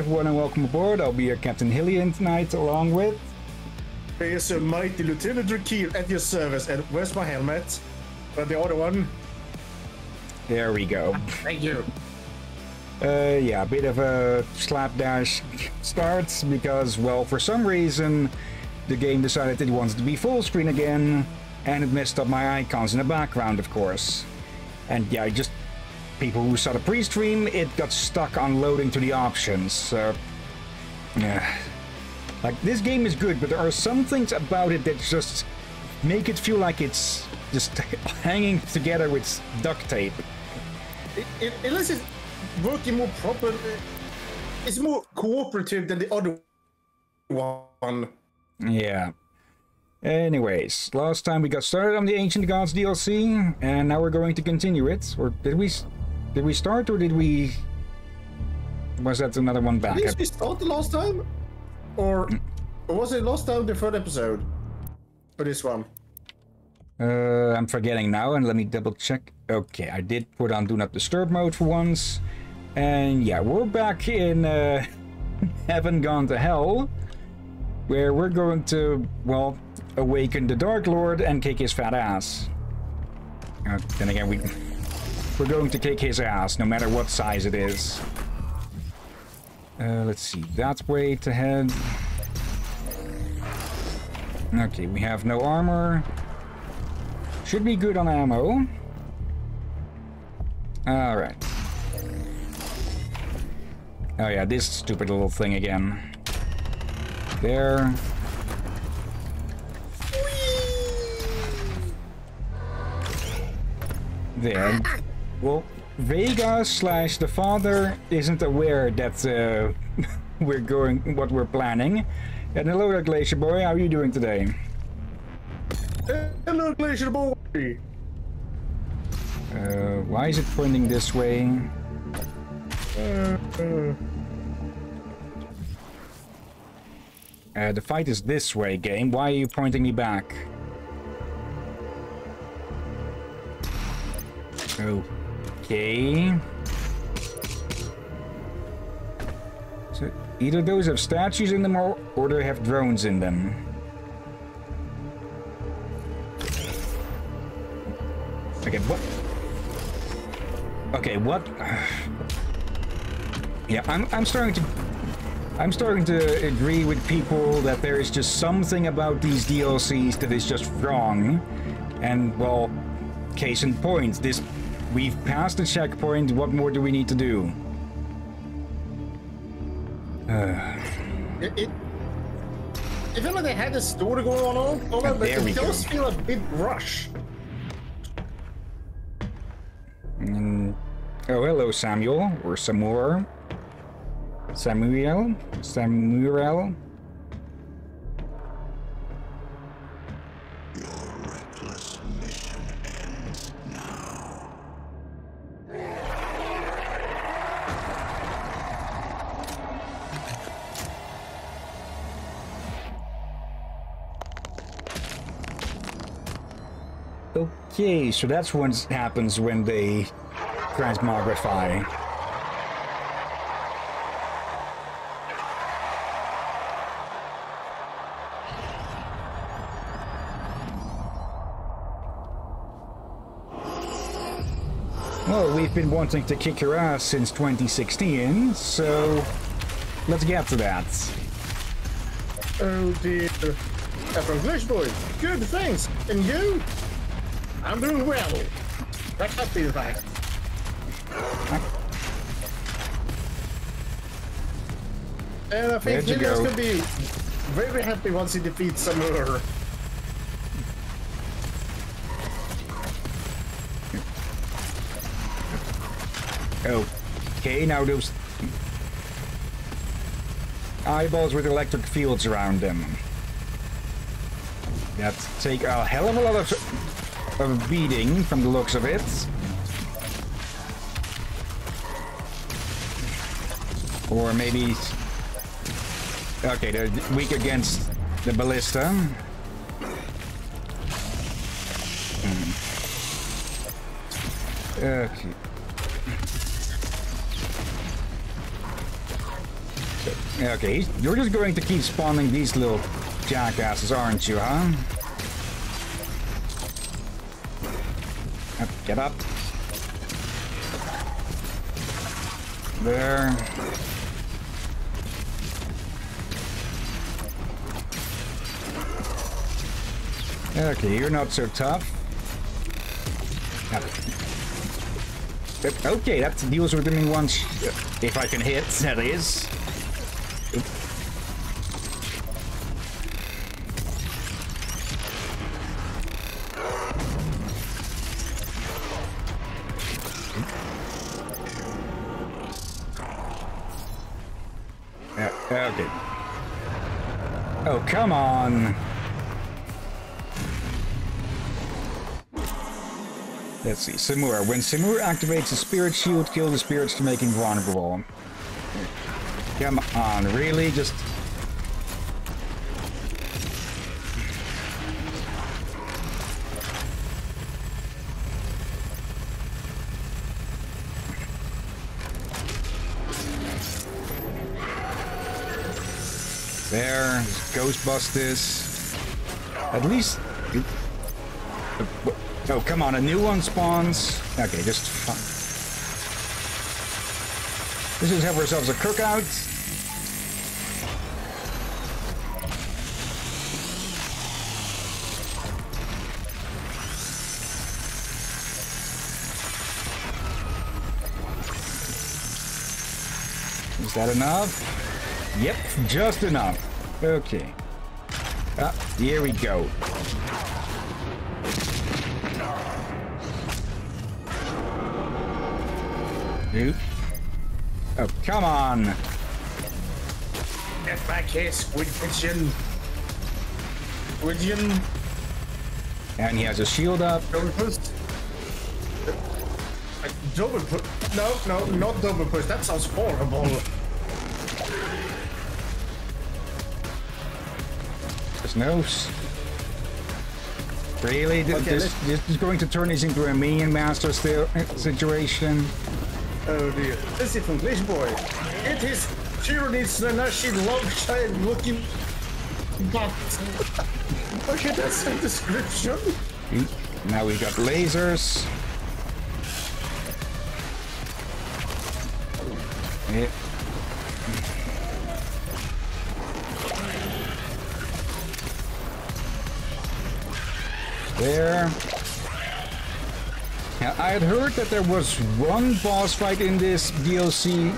Ahoy everyone and welcome aboard. I'll be your Captain Hillyan tonight along with... There's a mighty Lieutenant Drakir at your service and where's my helmet? But the other one? There we go. Thank you. Uh, yeah, a bit of a slapdash start because, well, for some reason the game decided it wants to be full screen again and it messed up my icons in the background, of course. And yeah, I just people who saw the pre-stream, it got stuck on loading to the options. Yeah. Like, this game is good, but there are some things about it that just make it feel like it's just hanging together with duct tape. It, it, unless it's working more proper, it's more cooperative than the other one. Yeah. Anyways, last time we got started on the Ancient Gods DLC, and now we're going to continue it. Or did we did we start, or did we... Was that another one back? Did we start the last time? Or, or was it last time the third episode? For this one? Uh, I'm forgetting now, and let me double check. Okay, I did put on Do Not Disturb mode for once. And yeah, we're back in uh, Heaven Gone to Hell, where we're going to, well, awaken the Dark Lord and kick his fat ass. Uh, then again, we, we're going to kick his ass, no matter what size it is. Uh, let's see, that way to head. Okay, we have no armor. Should be good on ammo. Alright. Oh yeah, this stupid little thing again. There. There. Well, Vega slash the father isn't aware that uh, we're going, what we're planning. And hello Glacier Boy, how are you doing today? Hello, Glacier Boy! Uh, why is it pointing this way? Uh, uh, the fight is this way, game. Why are you pointing me back? Okay. So either those have statues in them or, or they have drones in them. Okay, what? Okay, what? yeah, I'm, I'm starting to... I'm starting to agree with people that there is just something about these DLCs that is just wrong. And, well, case in point, this... We've passed the checkpoint, what more do we need to do? Uh... It, it, I feel like they had a story going on, on it, but it does go. feel a bit rushed. Mm. Oh, hello, Samuel, or Samur. Samuel? Samuel? Okay, so that's what happens when they transmogrify. Well, we've been wanting to kick your ass since 2016, so let's get to that. Oh dear. From Glitch Boy, good, thanks. And you? I'm doing well. That's happy as I And I think Julius could be very happy once he defeats Samur. Oh, okay, now those eyeballs with electric fields around them. That take a hell of a lot of, of beating from the looks of it. Or maybe... Okay, they're weak against the ballista. Hmm. Okay. Okay, you're just going to keep spawning these little jackasses, aren't you, huh? Get up. There. Okay, you're not so tough. Okay, that deals with them in one If I can hit, that is. Come on. Let's see, Simura. When Simura activates the Spirit Shield, kill the spirits to make him vulnerable. Come on, really? Just... Ghostbusters. At least... Oh, come on, a new one spawns. Okay, just... fu- Let's just have ourselves a cookout. Is that enough? Yep, just enough. Okay. Ah, here we go. Nope. Oh, come on. Get back here, Squid Pigeon. Squidian. And he has a shield up. Double push. Uh, Double push. No, no, not double push. That sounds horrible. Nose. Really? Okay, this, this is going to turn this into a minion master still situation. Oh dear. This is from Glitch Boy. It is tyranny Nanashi child looking but Okay, that's the description. Now we've got lasers. Yeah. There. I had heard that there was one boss fight in this DLC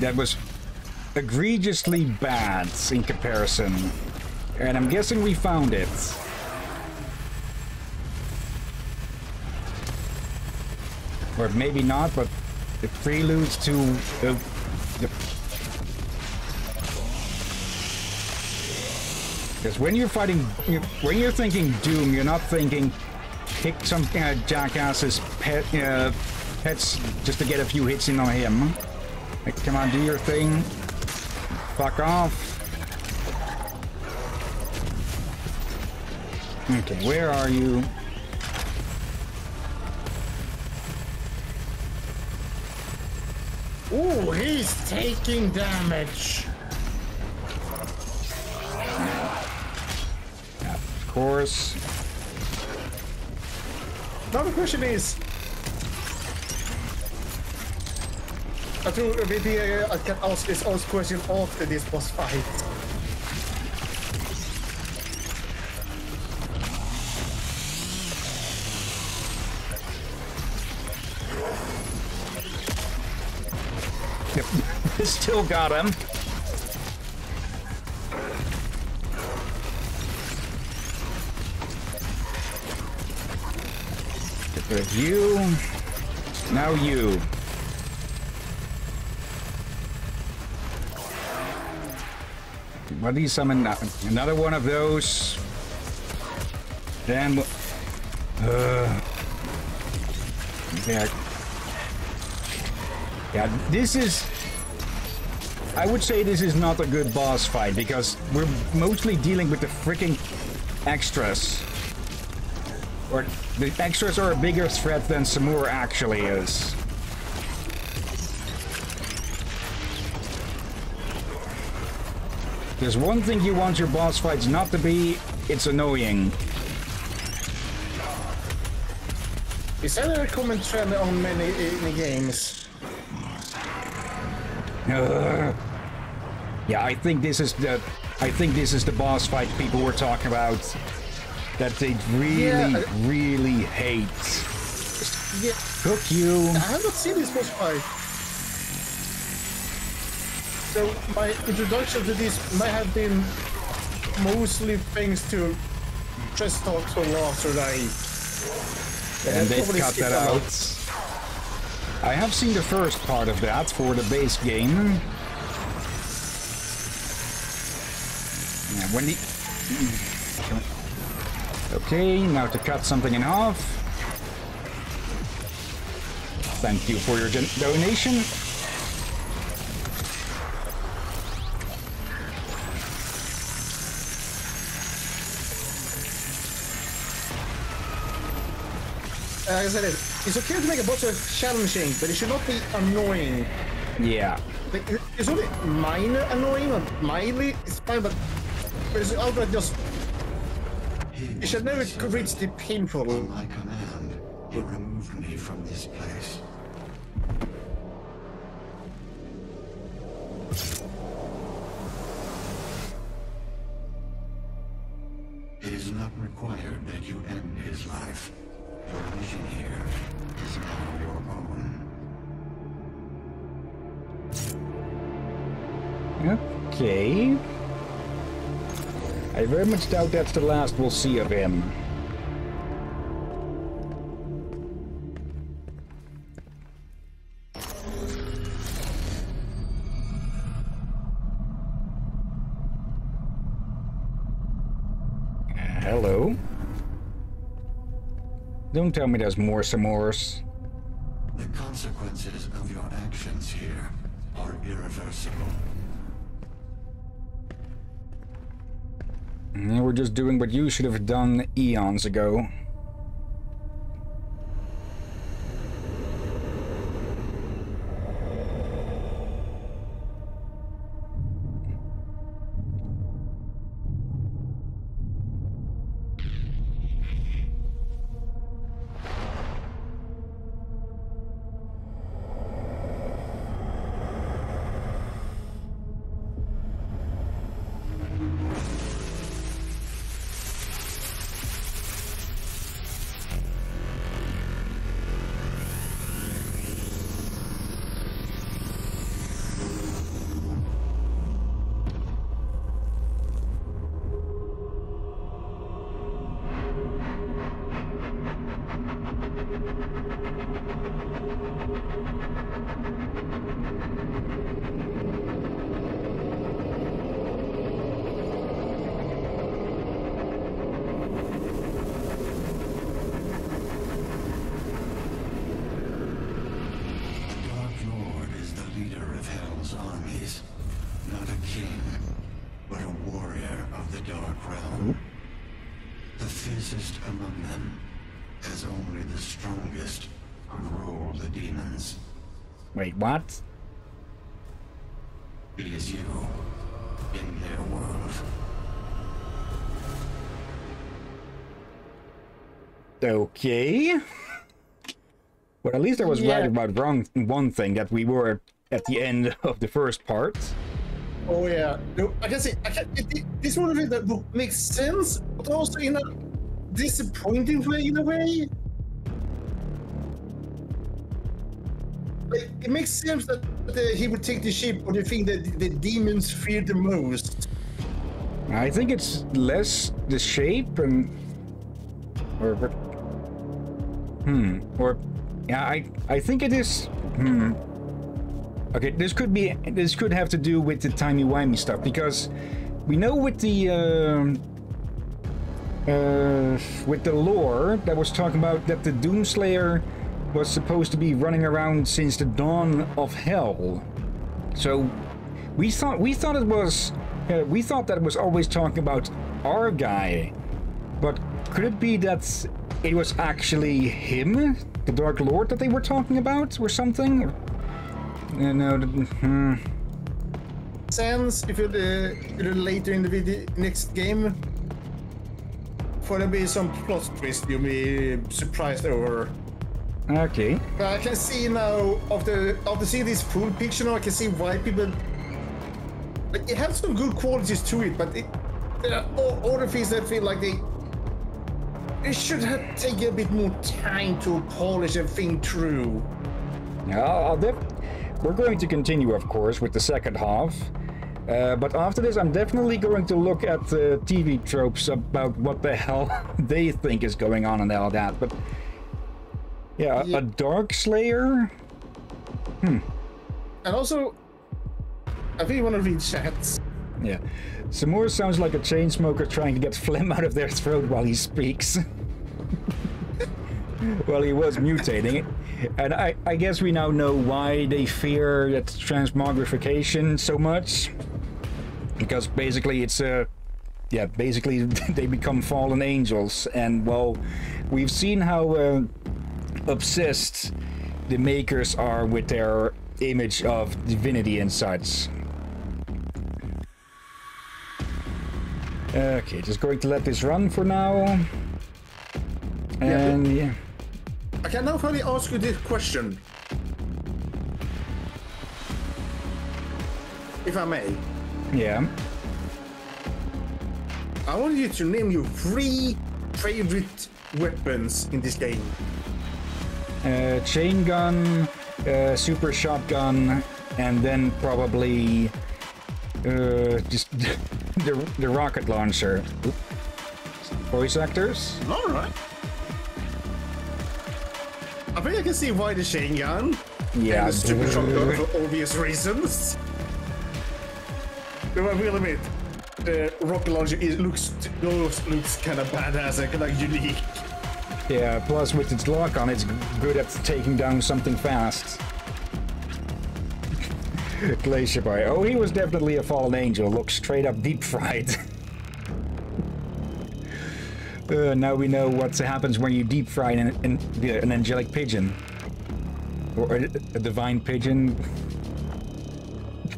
that was egregiously bad in comparison. And I'm guessing we found it. Or maybe not, but it preludes to... The... Because when you're fighting... When you're thinking Doom, you're not thinking kick some uh, jackass's pet, uh, pets just to get a few hits in on him. Like, come on, do your thing. Fuck off. Okay, where are you? Ooh, he's taking damage. Course. Now the question is... I tror maybe uh, I can ask this question after this boss fight. Yep. Still got him. Get rid of you. Now you. Summon another one of those. Then. Uh, there. Yeah, this is. I would say this is not a good boss fight because we're mostly dealing with the freaking extras. Or the extras are a bigger threat than Samur actually is. There's one thing you want your boss fights not to be, it's annoying. Is that a common trend on many in games? Uh, yeah, I think this is the I think this is the boss fight people were talking about that they really, Yeah. really hate. Yeah, Cook you. I have not seen this boss fight. So my introduction to this might have been mostly thanks to Chess Talks or Lost or Die. and they cut that out. I have seen the first part of that for the base game. Yeah, when the... Okay, now to cut something in half. Thank you for your donation. Uh, Like I said, it's okay to make a boss fight challenging, but it should not be annoying. Yeah. Like, it's only minor annoying or mildly, it's fine, but, but it's outright just. It should never reach the painful. On my command, he removed me from this place. It is not required that you end his life. Your mission here is now your own. Okay. I very much doubt that's the last we'll see of him. Uh, hello. Don't tell me there's more Samurs. The consequences of your actions here are irreversible. We're just doing what you should have done eons ago. Wait, what? He is you, in their world. Okay. But at least I was right about wrong one thing that we were at the end of the first part. Oh yeah, no, I can see. I can. It, it, this one of it that makes sense, but also in a disappointing way. In a way, it makes sense that uh, he would take the ship or the thing that the demons fear the most. I think it's less the shape and or hmm or yeah I I think it is hmm okay this could be this could have to do with the timey wimey stuff because we know with the um uh, with the lore that was talking about that the Doomslayer was supposed to be running around since the dawn of hell. So we thought we thought it was uh, we thought that it was always talking about our guy, but could it be that it was actually him, the Dark Lord, that they were talking about, or something? Uh, no, hmm. sense if you're later in the video next game. For there be some plot twist you'll be surprised over. Okay. I can see now after after seeing this full picture now I can see why people like it has some good qualities to it, but it, there are all, other things that feel like they it should have taken a bit more time to polish everything through. Yeah, I'll, I'll def- we're going to continue, of course, with the second half. Uh, but after this, I'm definitely going to look at the TV tropes about what the hell they think is going on and all that. But yeah, a- Yeah. a Dark Slayer? Hmm. And also I think you want to read chats. Yeah. Samur sounds like a chain smoker trying to get phlegm out of their throat while he speaks. well, he was mutating. it. And I, I guess we now know why they fear that transmogrification so much. Because basically it's a... yeah, basically they become fallen angels. And, well, we've seen how uh, obsessed the makers are with their image of divinity and such. Okay, just going to let this run for now. And yeah, I can now finally ask you this question. If I may. yeah. I want you to name your three favorite weapons in this game. Uh, chain gun, uh, super shotgun, and then probably uh, just the, the rocket launcher. Voice actors? Alright. I think I can see why the chain gun Yeah. and the super shotgun for obvious reasons. But I will admit, the rocket launcher is, looks looks, looks kind of badass and kind of unique. Yeah, plus with its lock on, it's good at taking down something fast. Glacier Boy. Oh, he was definitely a fallen angel. Looks straight up deep fried. uh, now we know what happens when you deep fry an, an, an angelic pigeon. Or a, a divine pigeon.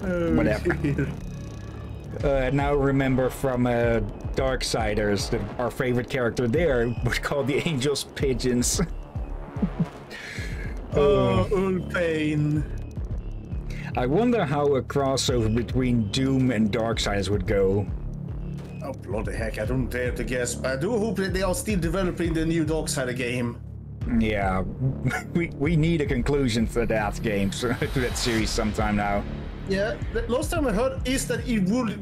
Whatever. Uh, now remember from uh, Darksiders, that our favorite character there was called the Angels Pigeons. Oh, Ulfane. I wonder how a crossover between Doom and Darksiders would go. Oh, bloody heck, I don't dare to guess, but I do hope that they are still developing the new Darksider game. Yeah, we, we need a conclusion for that game, to that series sometime now. Yeah, the last time I heard is that it would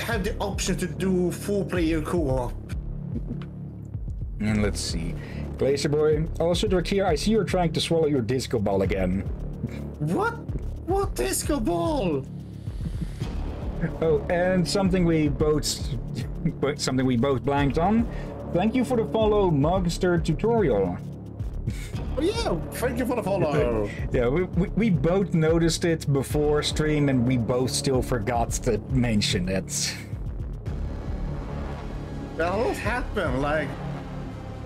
have the option to do four-player co-op. And let's see. Glacier Boy, oh, also Drakir, I see you're trying to swallow your disco ball again. What? What disco ball? Oh, and something we both, but something we both blanked on. Thank you for the follow, Mugster tutorial. Oh yeah, thank you for the follow. Yeah, we, we, we both noticed it before stream, and we both still forgot to mention it. that all happened, like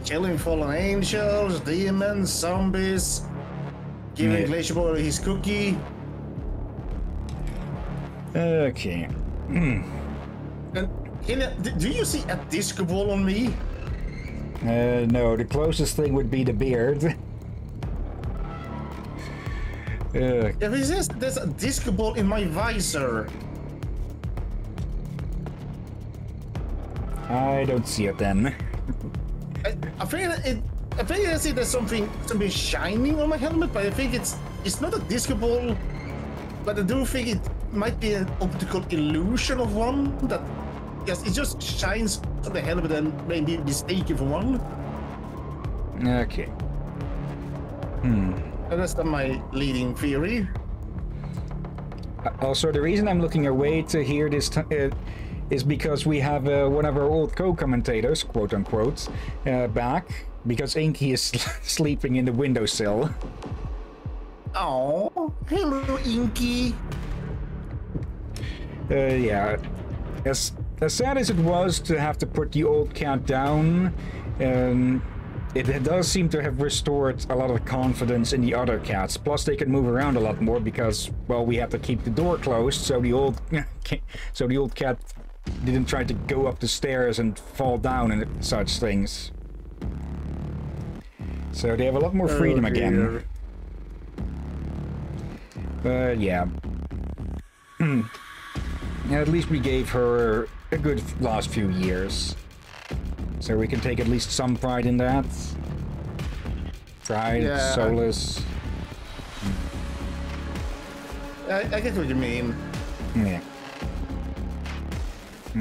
killing fallen angels, demons, zombies, giving Yeah. Glacier Boy his cookie. Okay. And do you see a disco ball on me? Uh, no, the closest thing would be the beard. Uh, this is there's a disco ball in my visor. I don't see it then. I, I think it. I think I see there's something something shining on my helmet, but I think it's it's not a disco ball. But I do think it might be an optical illusion of one that yes, it just shines on the helmet and maybe mistaken for one. Okay. And that's my leading theory. Uh, Also, the reason I'm looking away to hear this uh, is because we have uh, one of our old co-commentators, quote unquote, uh, back because Inky is sleeping in the windowsill. Oh, hello, Inky. Uh, yeah, as as sad as it was to have to put the old cat down, um, it, does seem to have restored a lot of confidence in the other cats. Plus, they can move around a lot more because, well, we have to keep the door closed, so the old, so the old cat didn't try to go up the stairs and fall down and such things. So they have a lot more freedom Oh, again. But. Yeah, At least we gave her a good last few years. So we can take at least some pride in that. Pride, Yeah. solace. I, I get what you mean. Yeah.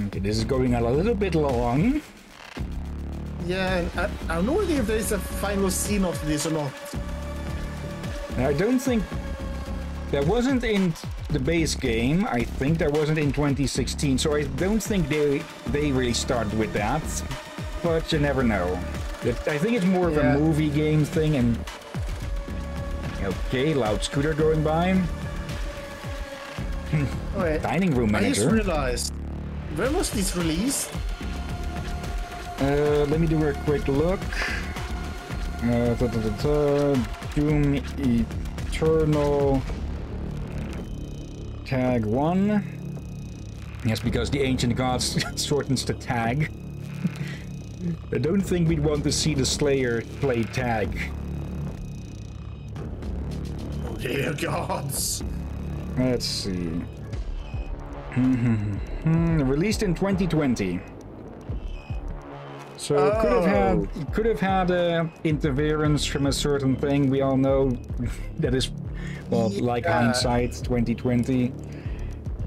Okay, this is going on a little bit long. Yeah, I, I have no idea if there is a final scene of this or not. I don't think there wasn't in the base game. I think that wasn't in 2016, so I don't think they they really started with that. But you never know. It- I think it's more of Yeah. a movie game thing. And okay, loud scooter going by. Alright. Dining room manager. I just manager. realized. When was this released? Uh, let me do a quick look. Uh, da, da, da, da. Doom Eternal Tag 1. Yes, because the Ancient Gods shortens the tag. I don't think we'd want to see the Slayer play tag. Oh, dear gods. Let's see. Released in 2020. So it could have had Oh. could have had uh, interference from a certain thing. We all know that is well, like Yeah. hindsight 2020.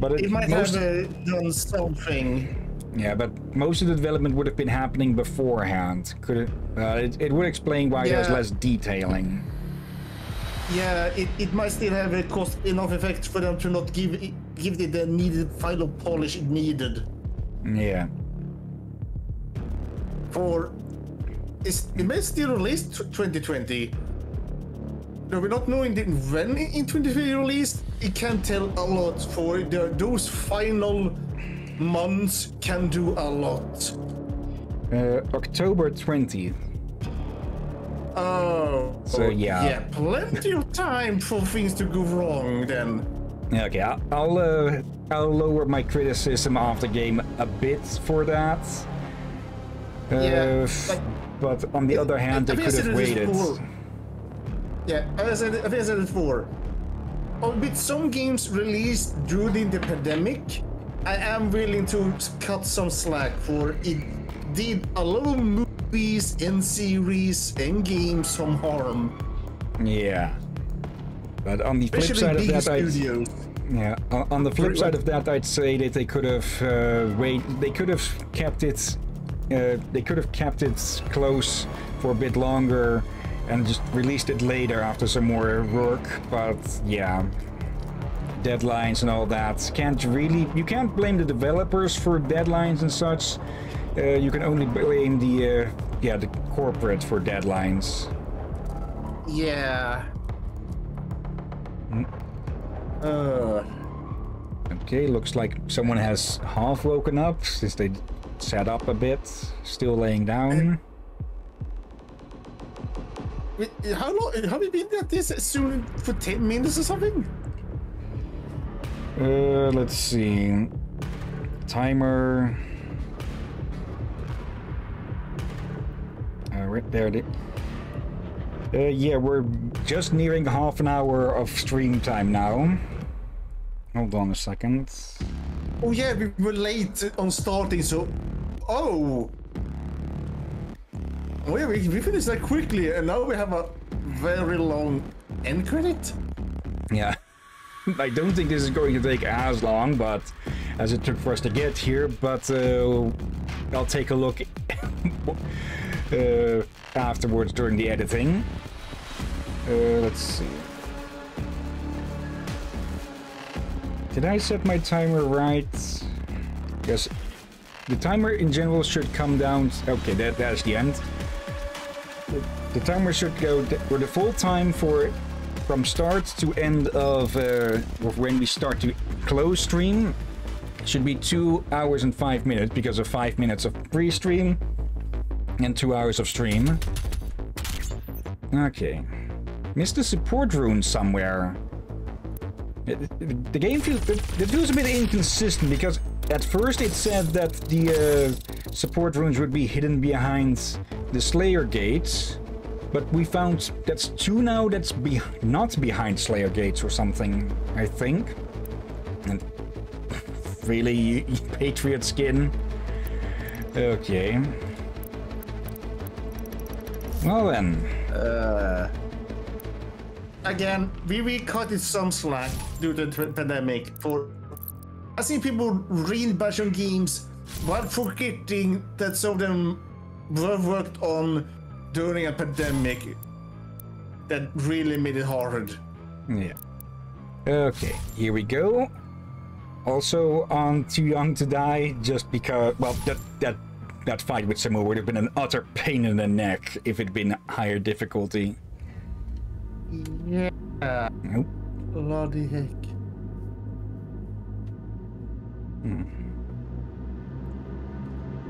But it, It might most, have uh, done something. yeah, but most of the development would have been happening beforehand. Could it, uh, it, it would explain why there's Yeah. less detailing. Yeah, it, it might still have a cost enough effect for them to not give it, give it the needed final polish it needed Yeah. for. Is it may still release 2020. No, we're not knowing when in 2020 released. It can tell a lot for the, those final months can do a lot. Uh, October 20th. Oh, So, yeah. yeah, plenty of time for things to go wrong then. Yeah, Okay, I'll I'll, uh, I'll lower my criticism of the game a bit for that. Uh, Yeah, f- but on the other hand, they I think I could have waited. Yeah, I I think I said it before. With some games released during the pandemic, I am willing to cut some slack for it did a lot of movies and series and games some harm. Yeah. But on the flip side of that, I'd, yeah, on, on the flip side of that, I'd say that they could have uh, wait. They could have kept it. Uh, they could have kept it close for a bit longer and just released it later after some more work. But yeah, deadlines and all that can't really. You can't blame the developers for deadlines and such. Uh, you can only blame the uh, yeah the corporate for deadlines. Yeah. Hmm. Uh, Okay, looks like someone has half woken up since they sat up a bit, still laying down. Wait, how long? Have we been at this soon for 10 minutes or something? Uh, let's see. Timer. Uh, right there. it- Uh, yeah, we're just nearing half an hour of stream time now. Hold on a second. Oh yeah, we were late on starting, so oh, oh yeah, we, we finished that quickly, and now we have a very long end credit. Yeah. I don't think this is going to take as long, but as it took for us to get here, but uh, I'll take a look uh, afterwards during the editing. Uh, let's see. Did I set my timer right? Yes. The timer in general should come down. Okay, that, that's the end. The, the timer should go for the full time for from start to end of uh, when we start to close stream should be two hours and five minutes because of five minutes of pre-stream and two hours of stream. Okay. Missed the support rune somewhere. The game feels, it feels a bit inconsistent because at first it said that the uh, support runes would be hidden behind the Slayer gates, but we found that's two now that's be not behind Slayer gates or something, I think. And really, Patriot skin? Okay. Well then. Uh, again, we we cut it some slack due to the pandemic. For I see people read bunch games while forgetting that some of them were worked on during a pandemic that really made it hard. Yeah. Okay, here we go. Also on Too Young to Die, just because, well, that that that fight with Samur would have been an utter pain in the neck if it'd been higher difficulty. Yeah. Nope. Bloody heck.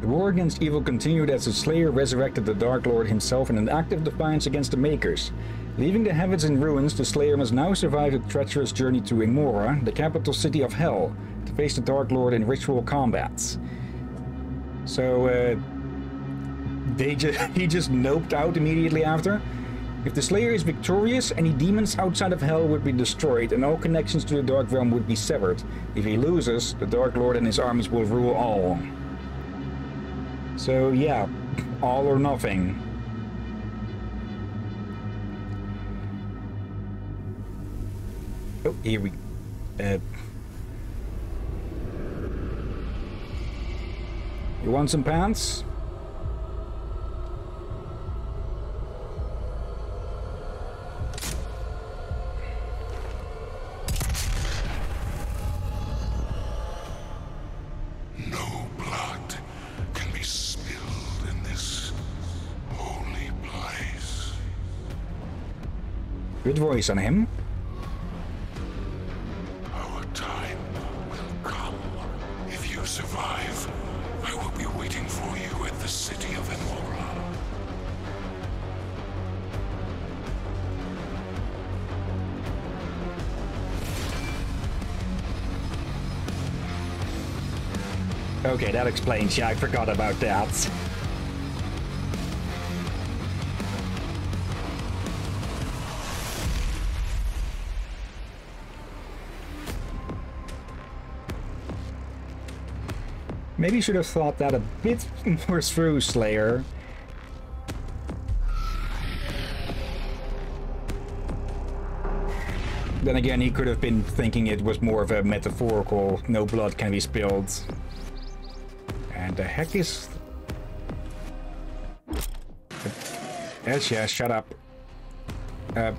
The war against evil continued as the Slayer resurrected the Dark Lord himself in an act of defiance against the Makers. Leaving the heavens in ruins, the Slayer must now survive a treacherous journey to Immora, the capital city of Hell, to face the Dark Lord in ritual combats. So, uh, they just he just noped out immediately after. If the Slayer is victorious, any demons outside of Hell would be destroyed, and all connections to the Dark Realm would be severed. If he loses, the Dark Lord and his armies will rule all. So yeah, all or nothing. Oh, here we. Uh, you want some pants? Good voice on him. Our time will come. If you survive, I will be waiting for you at the city of. Okay, that explains. Yeah, I forgot about that. Maybe should have thought that a bit more through, Slayer. Then again, he could have been thinking it was more of a metaphorical, no blood can be spilled. And the heck is... Yes, yes, shut up. Uh,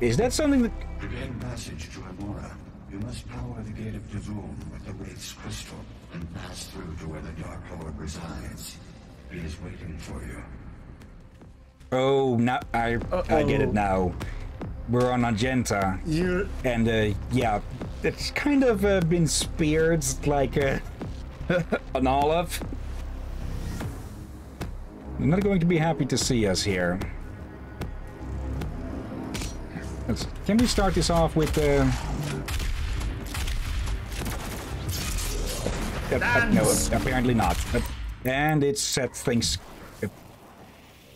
is that something that... Gain passage to Immora, you must power the Gate of Devum with the Wraith's crystal through to where the Dark Lord resides. He is waiting for you. Oh, now I I get it now. We're on Argenta, You and uh, yeah, it's kind of uh, been speared like uh, an olive. They're not going to be happy to see us here. Let's, can we start this off with uh, uh, uh, no, apparently not. Uh, and it set things.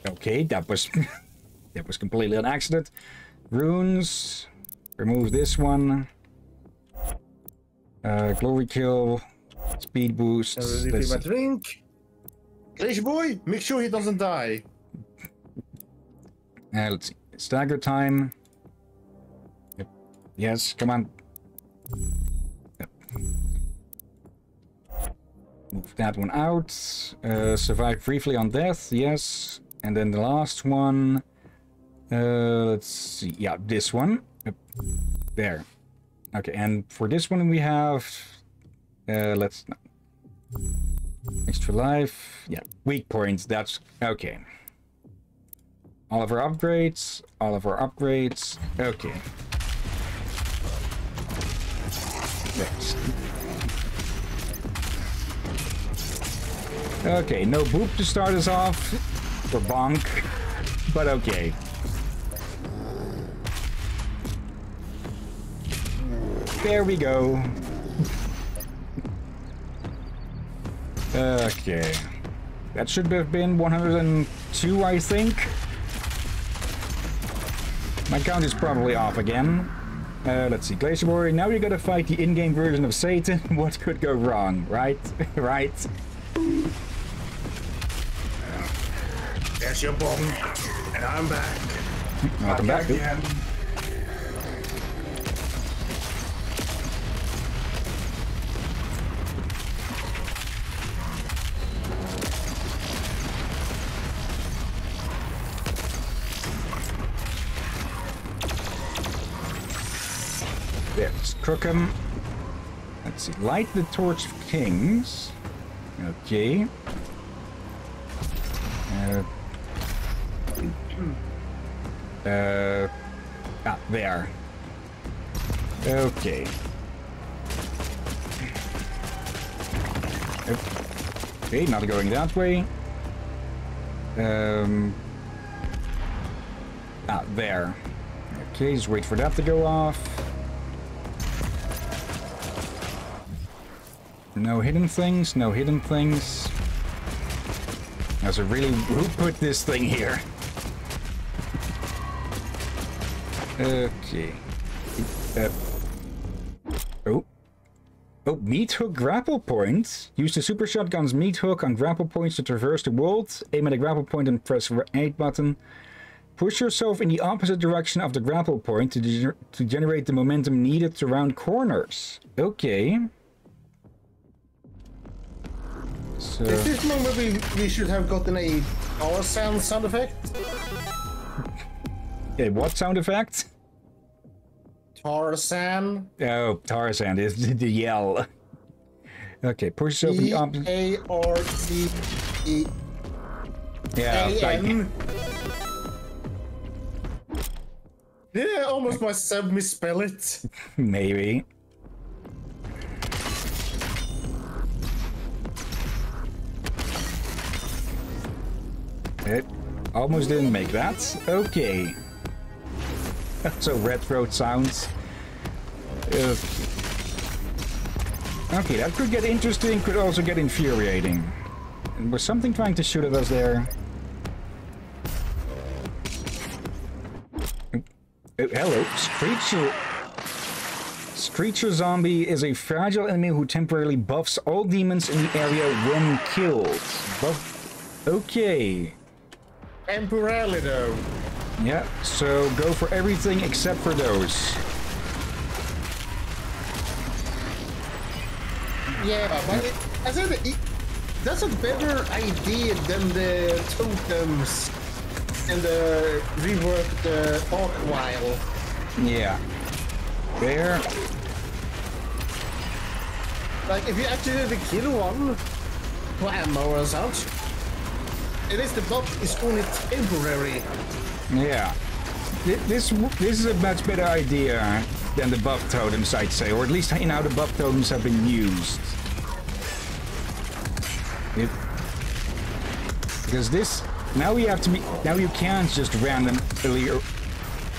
okay, that was that was completely an accident. Runes. Remove this one. Uh, glory kill. Speed boost. I refill Let's my see. drink. Glitch boy, make sure he doesn't die. Uh, let's see. Stagger time. Yep. Yes, come on. Move that one out. Uh, survive briefly on death, yes. And then the last one. Uh, let's see. Yeah, this one. There. Okay, and for this one we have. Uh, let's. Extra life. Yeah, weak points. That's okay. All of our upgrades, all of our upgrades. Okay. Next. Okay, no boop to start us off. Or bonk. But okay. There we go. okay. That should have been 102, I think. My count is probably off again. Uh, let's see, Glacier Warrior, now you gotta fight the in-game version of Satan. what could go wrong, right? right? There's your bomb, and I'm back. Welcome back. dude. again. There's Crookham. Let's see, light the torch of kings. Okay. Uh, uh, ah, there. Okay. Okay, not going that way. Um. Ah, there. Okay, just wait for that to go off. No hidden things, no hidden things. That's a really... Who put this thing here? Okay. Uh, oh. Oh, meat hook grapple points. Use the super shotgun's meat hook on grapple points to traverse the world. Aim at a grapple point and press A button. Push yourself in the opposite direction of the grapple point to, gener to generate the momentum needed to round corners. Okay. So, Is this moment we, we should have gotten a power sound sound effect? Okay, what sound effect? Tarzan. Oh, Tarzan is the yell. Okay, push E the opposite. A R T E Yeah, A like, N. Did I almost myself misspell it? maybe. It almost didn't make that. Okay. So red throat sounds. Okay. okay, that could get interesting, could also get infuriating. Was something trying to shoot at us there? Oh, hello, Screecher. Screecher Zombie is a fragile enemy who temporarily buffs all demons in the area when killed. Buff. Okay. Temporarily though. Yeah, so go for everything except for those. Yeah, but it, I said it, that's a better idea than the totems and the reworked uh, arc while. Yeah. There. Like if you actually the kill one to ammo or such, at least the buff is only temporary. Yeah. This this is a much better idea than the buff totems, I'd say, or at least in how the buff totems have been used. It, because this now we have to be now you can't just randomly er,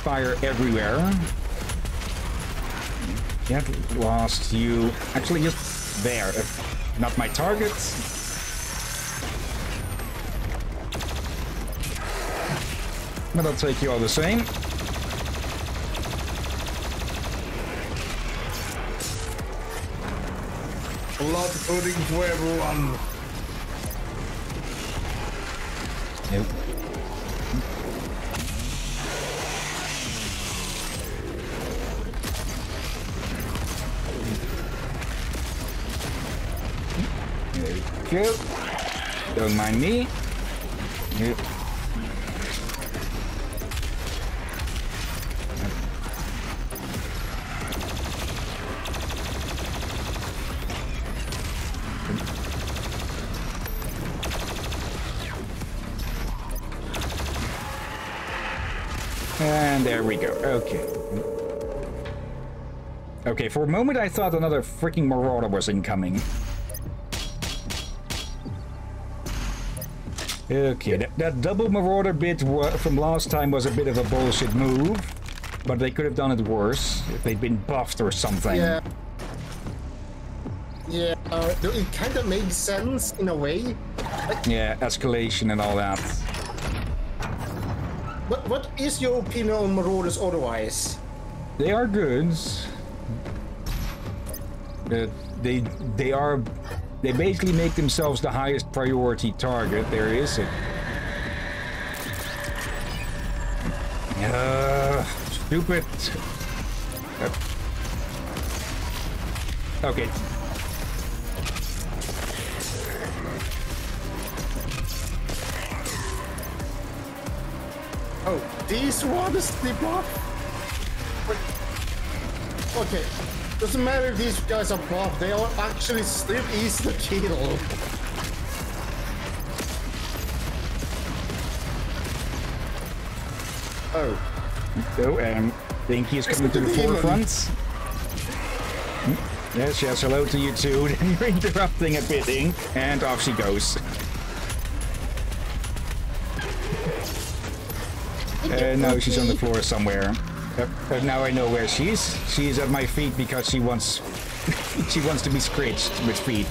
fire everywhere. Get lost. You actually just there. Not my target. But I'll take you all the same. Blood pudding for everyone. Nope. There we go. Don't mind me. Yep. And there we go. Okay. Okay, for a moment I thought another freaking Marauder was incoming. Okay, that, that double Marauder bit from last time was a bit of a bullshit move. but they could have done it worse if they'd been buffed or something. Yeah. Yeah, uh, it kind of makes sense in a way. Yeah, escalation and all that. What What is your opinion on Marauders otherwise? They are good. Uh, they they are they basically make themselves the highest priority target there is. It. Uh, stupid. Uh, okay. Oh, these ones they buff? Wait. Okay, doesn't matter if these guys are buff, they are actually still easy to kill. Oh, So, um, think he's coming to the forefront. Yes, yes, hello to you too. You're interrupting a bit, Ink. And off she goes. Uh, no, she's on the floor somewhere. Uh, uh, now I know where she is. She is at my feet because she wants she wants to be scratched with feet.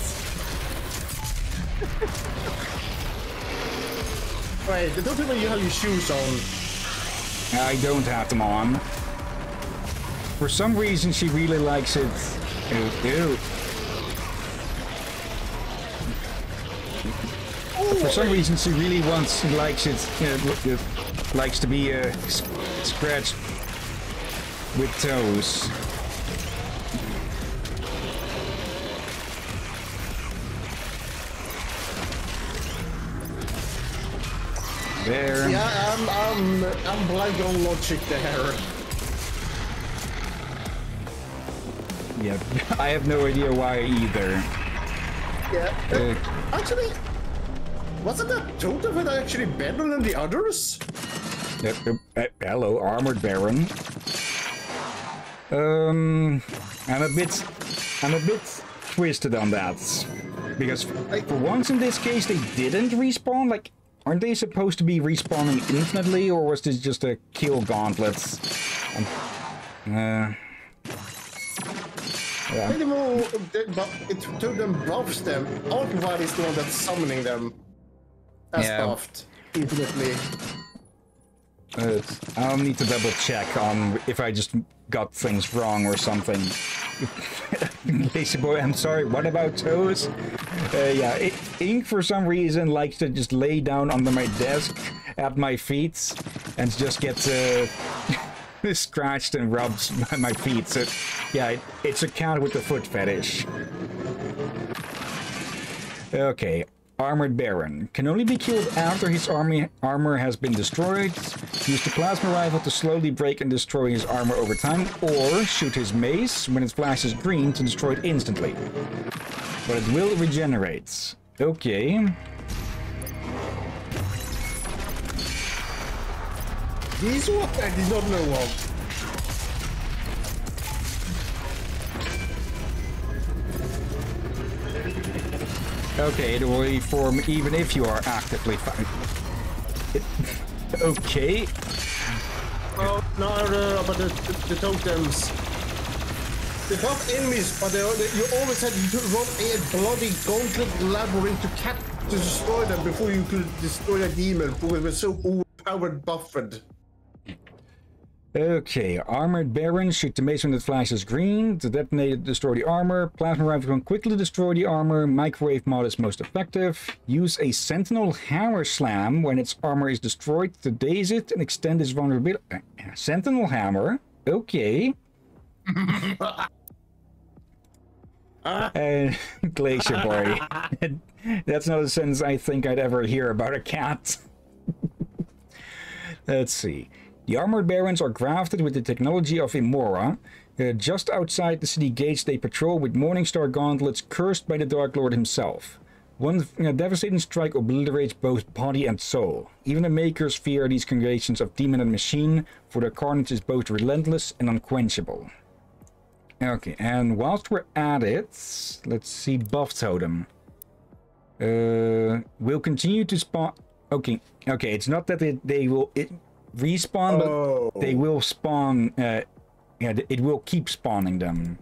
Wait, don't tell me you have your shoes on. I don't have them on. For some reason, she really likes it. Ew, ew. For some reason, she really wants, and likes it, uh, uh, likes to be uh, scratched with toes. There. Yeah, I'm I'm I'm blank on logic there. Yeah, I have no idea why either. Yeah. Uh, Actually, wasn't that Totem actually better than the others? Uh, hello, armored baron. Um, I'm a bit, I'm a bit twisted on that because for once in this case they didn't respawn. Like, aren't they supposed to be respawning infinitely, or was this just a kill gauntlet? Um, uh, yeah. But it Totem buffs them. Artwide is the one that's summoning them. As Yeah. buffed. Infinitely. Uh, I'll need to double check on if I just got things wrong or something. Lazy boy, I'm sorry. What about toes? Uh, yeah, it, Ink for some reason likes to just lay down under my desk at my feet and just get uh, scratched and rubbed by my feet. So yeah, it, it's a cat with a foot fetish. Okay, Armored Baron. Can only be killed after his army armor has been destroyed. Use the plasma rifle to slowly break and destroy his armor over time, or shoot his mace when it flashes green to destroy it instantly. But it will regenerate. Okay. These what I did not know of. Okay, it will reform even if you are actively fighting. okay. Oh, no, no, but the, the, the totems. They buff enemies, but they, they, you always had to run a bloody gauntlet labyrinth to cat to destroy them before you could destroy a demon who was so overpowered buffered. Okay, Armored Baron, shoot the when it flashes green. To detonate, destroy the armor. Plasma rifle can quickly destroy the armor. Microwave mod is most effective. Use a Sentinel Hammer Slam when its armor is destroyed to daze it and extend its vulnerability. Sentinel Hammer? Okay. uh, Glacier Boy. That's not a sentence I think I'd ever hear about a cat. Let's see. The armored barons are grafted with the technology of Immora. Uh, just outside the city gates, they patrol with Morningstar gauntlets cursed by the Dark Lord himself. One uh, devastating strike obliterates both body and soul. Even the makers fear these congregations of demon and machine, for their carnage is both relentless and unquenchable. Okay, and whilst we're at it, let's see buff totem. Uh, we'll continue to spawn. Okay, okay. It's not that they, they will. It, respawn, but Oh. they will spawn. Uh, yeah, it will keep spawning them.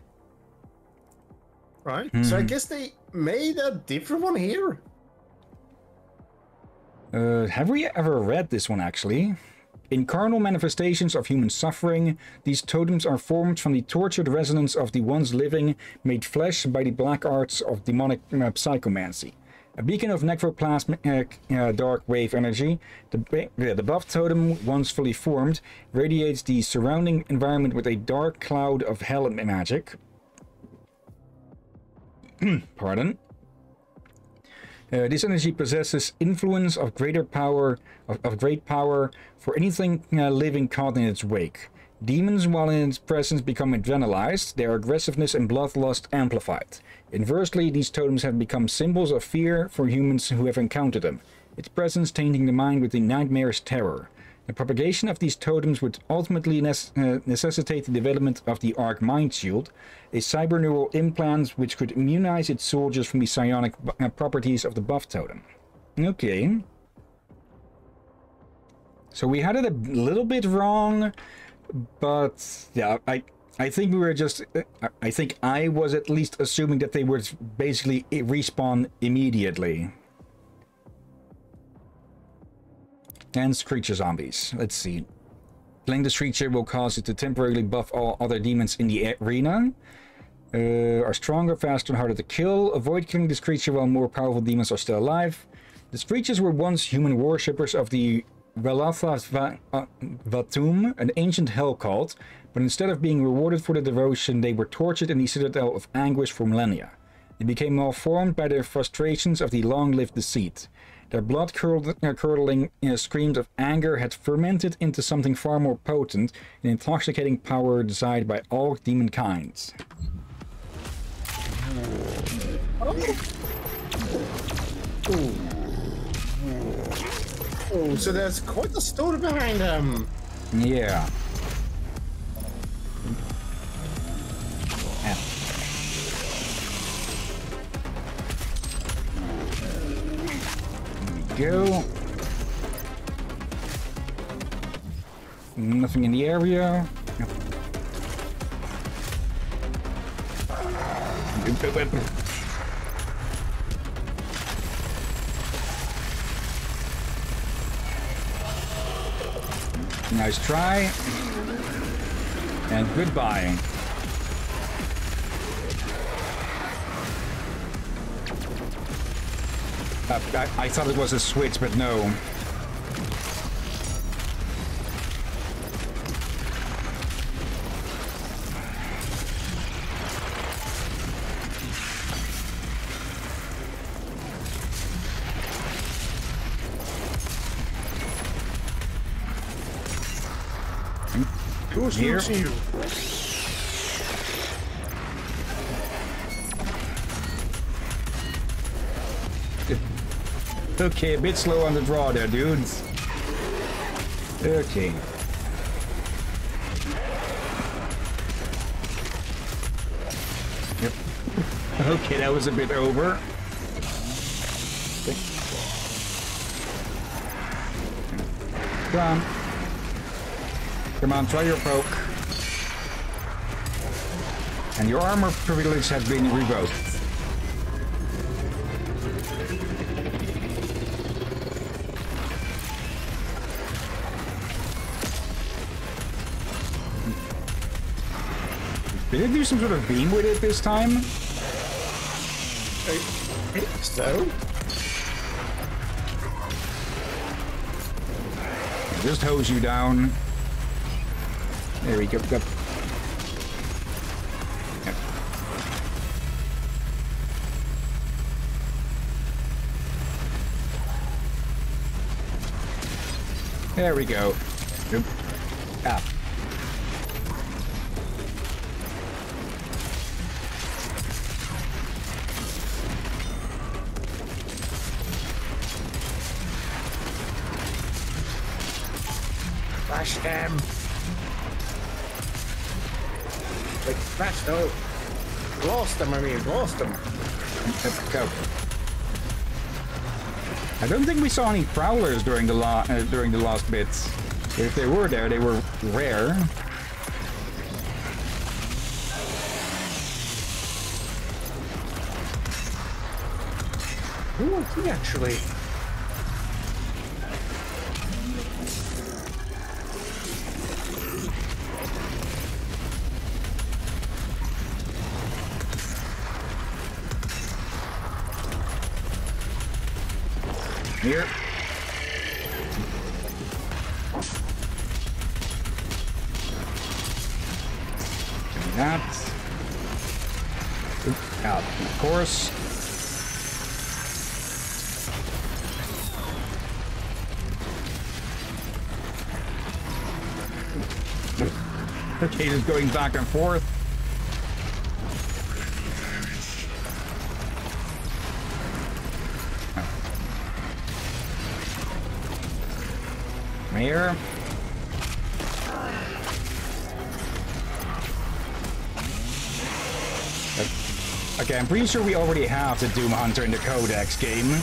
Right. So I guess they made a different one here. Uh, have we ever read this one actually? In carnal manifestations of human suffering, these totems are formed from the tortured resonance of the once living, made flesh by the black arts of demonic uh, psychomancy. A beacon of necroplasmic uh, uh, dark wave energy, the, the buff totem, once fully formed, radiates the surrounding environment with a dark cloud of hell magic. Pardon. Uh, this energy possesses influence of greater power, of, of great power for anything uh, living caught in its wake. Demons, while in its presence, become adrenalized, their aggressiveness and bloodlust amplified. Inversely, these totems have become symbols of fear for humans who have encountered them, its presence tainting the mind with a nightmarish terror. The propagation of these totems would ultimately uh, necessitate the development of the Arc Mind Shield, a cyberneural implant which could immunize its soldiers from the psionic uh, properties of the buff totem. Okay. So we had it a little bit wrong, but yeah, I I think we were just I- think I was at least assuming that they would basically respawn immediately. And Screecher zombies. Let's see. Killing this creature will cause it to temporarily buff all other demons in the arena. Uh, are stronger, faster, and harder to kill. Avoid killing this creature while more powerful demons are still alive. These creatures were once human worshippers of the Velatha Va- uh, Vatum, an ancient hell cult, but instead of being rewarded for their devotion, they were tortured in the citadel of anguish for millennia. They became malformed by the frustrations of the long-lived deceit. Their blood-curdling uh, screams of anger had fermented into something far more potent, an intoxicating power desired by all demonkind. Oh, so there's quite a story behind them. Yeah. Yeah. There we go. Nothing in the area. Yep. Nice try. And goodbye. I, I thought it was a switch, but no. Here. you? Okay, a bit slow on the draw there, dudes. Okay. Yep. Okay, that was a bit over. Come on. Come on, try your poke. And your armor privilege has been revoked. Did it do some sort of beam with it this time? I think so. Just hose you down. There we go. go. There we go. Them, I mean, lost them. I don't think we saw any prowlers during the la uh, during the last bits. If they were there, they were rare. Who was he actually? Going back and forth. Here. Okay, I'm pretty sure we already have the Doom Hunter in the Codex game.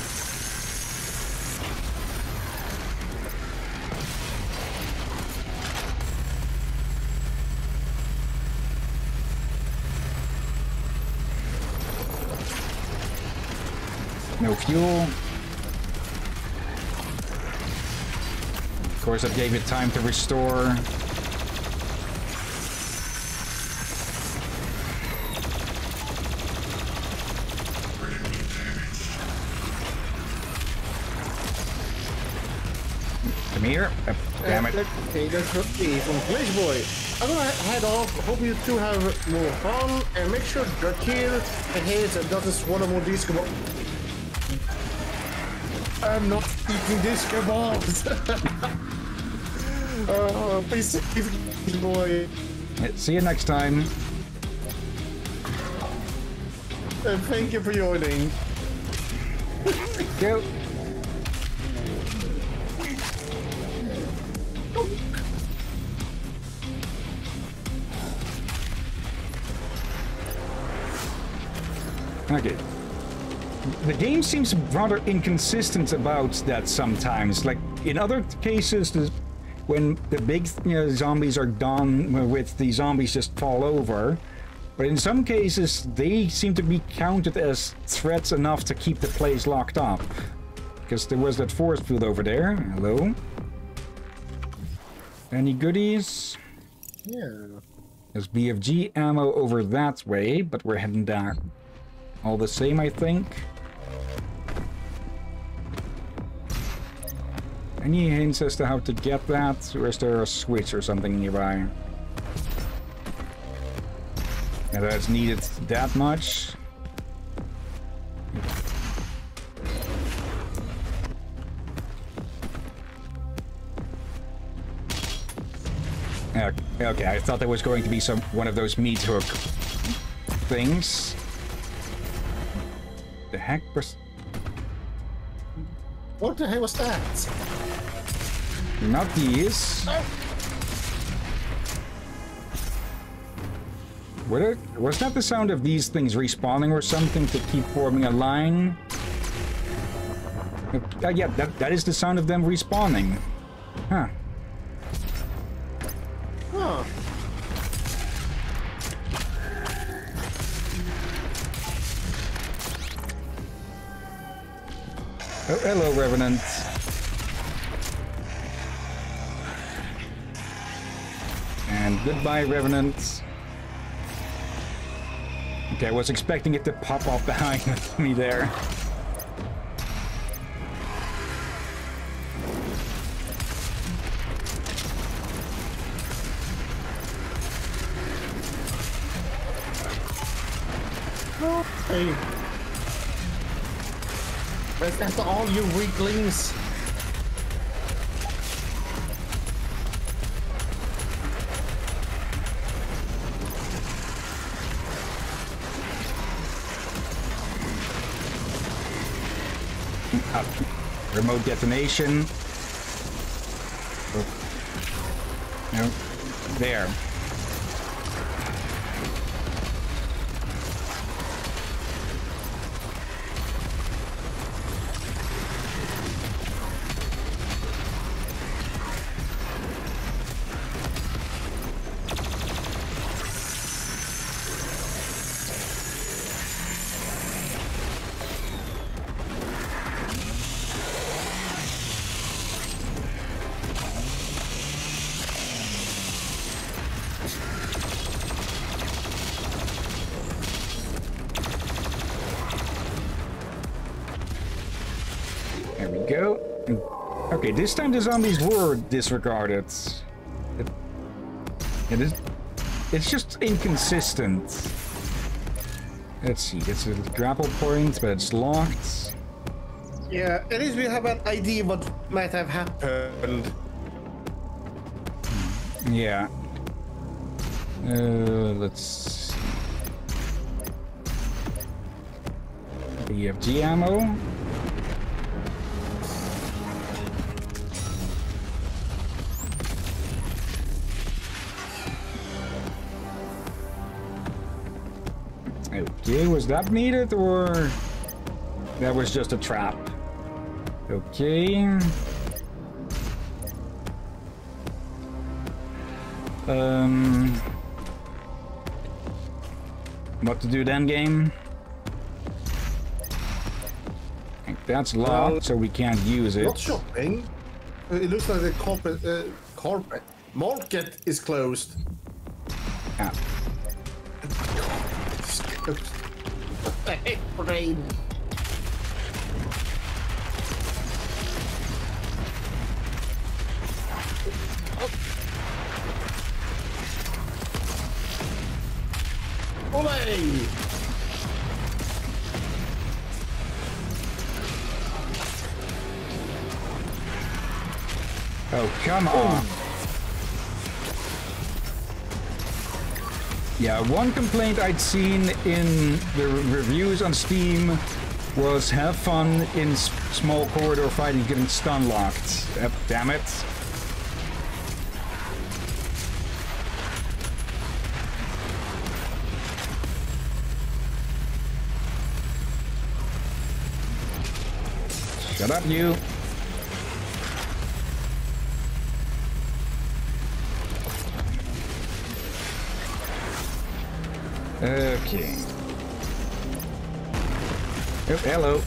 No fuel. Of course, that gave it time to restore. Come here. Uh, damn it. Okay, that's me from Glitch Boy. I'm gonna head off. Hope you two have more fun and make sure Drakir and doesn't swallow more disco balls. I'm not eating disco balls. uh, please save Glitch Boy. See you next time. And thank you for joining. Go. Seems rather inconsistent about that sometimes. Like in other cases, when the big you know, zombies are done with, the zombies just fall over. But in some cases, they seem to be counted as threats enough to keep the place locked up. Because there was that force field over there. Hello? Any goodies? Yeah. There's BFG ammo over that way, but we're heading down. All the same, I think. Any hints as to how to get that? Or is there a switch or something nearby? And that's needed that much. Uh, Okay, I thought there was going to be some one of those meat hook things. The heck was What the hell was that? Not these. What was that the sound of these things respawning or something to keep forming a line? Uh, yeah, that, that is the sound of them respawning. Huh. Huh. Oh, hello, Revenant. And goodbye, Revenants. Okay, I was expecting it to pop off behind me there. Hey. That's after all you weaklings. Remote detonation. Oh. No. There. This time the zombies were disregarded. It, it is, it's just inconsistent. Let's see, it's a grapple point, but it's locked. Yeah, at least we have an idea what might have happened. Yeah. Uh, let's see. BFG ammo. Was that needed or that was just a trap? Okay. Um, what to do then, game? That's locked, so we can't use it. Not shopping. It looks like the carpet, uh, carpet market is closed. Brain. One complaint I'd seen in the re- reviews on Steam was have fun in small corridor fighting getting stun locked. Uh, damn it. Shut up, you. Okay. Oh, hello.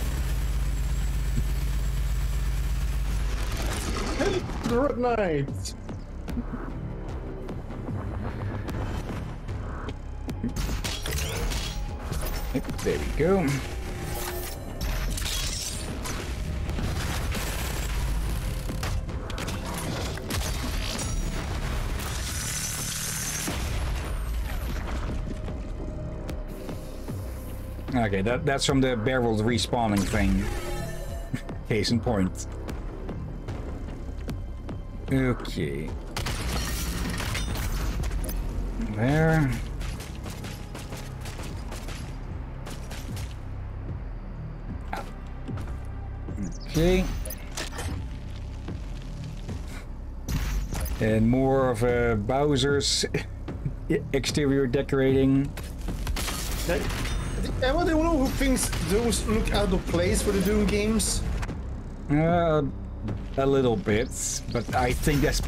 Good night. There we go. Okay, that, that's from the barrel respawning thing. Case in point. Okay. There. Okay. And more of uh, Bowser's exterior decorating. Am I the one who thinks those look out of place for the Doom games? Uh, a little bit, but I think that's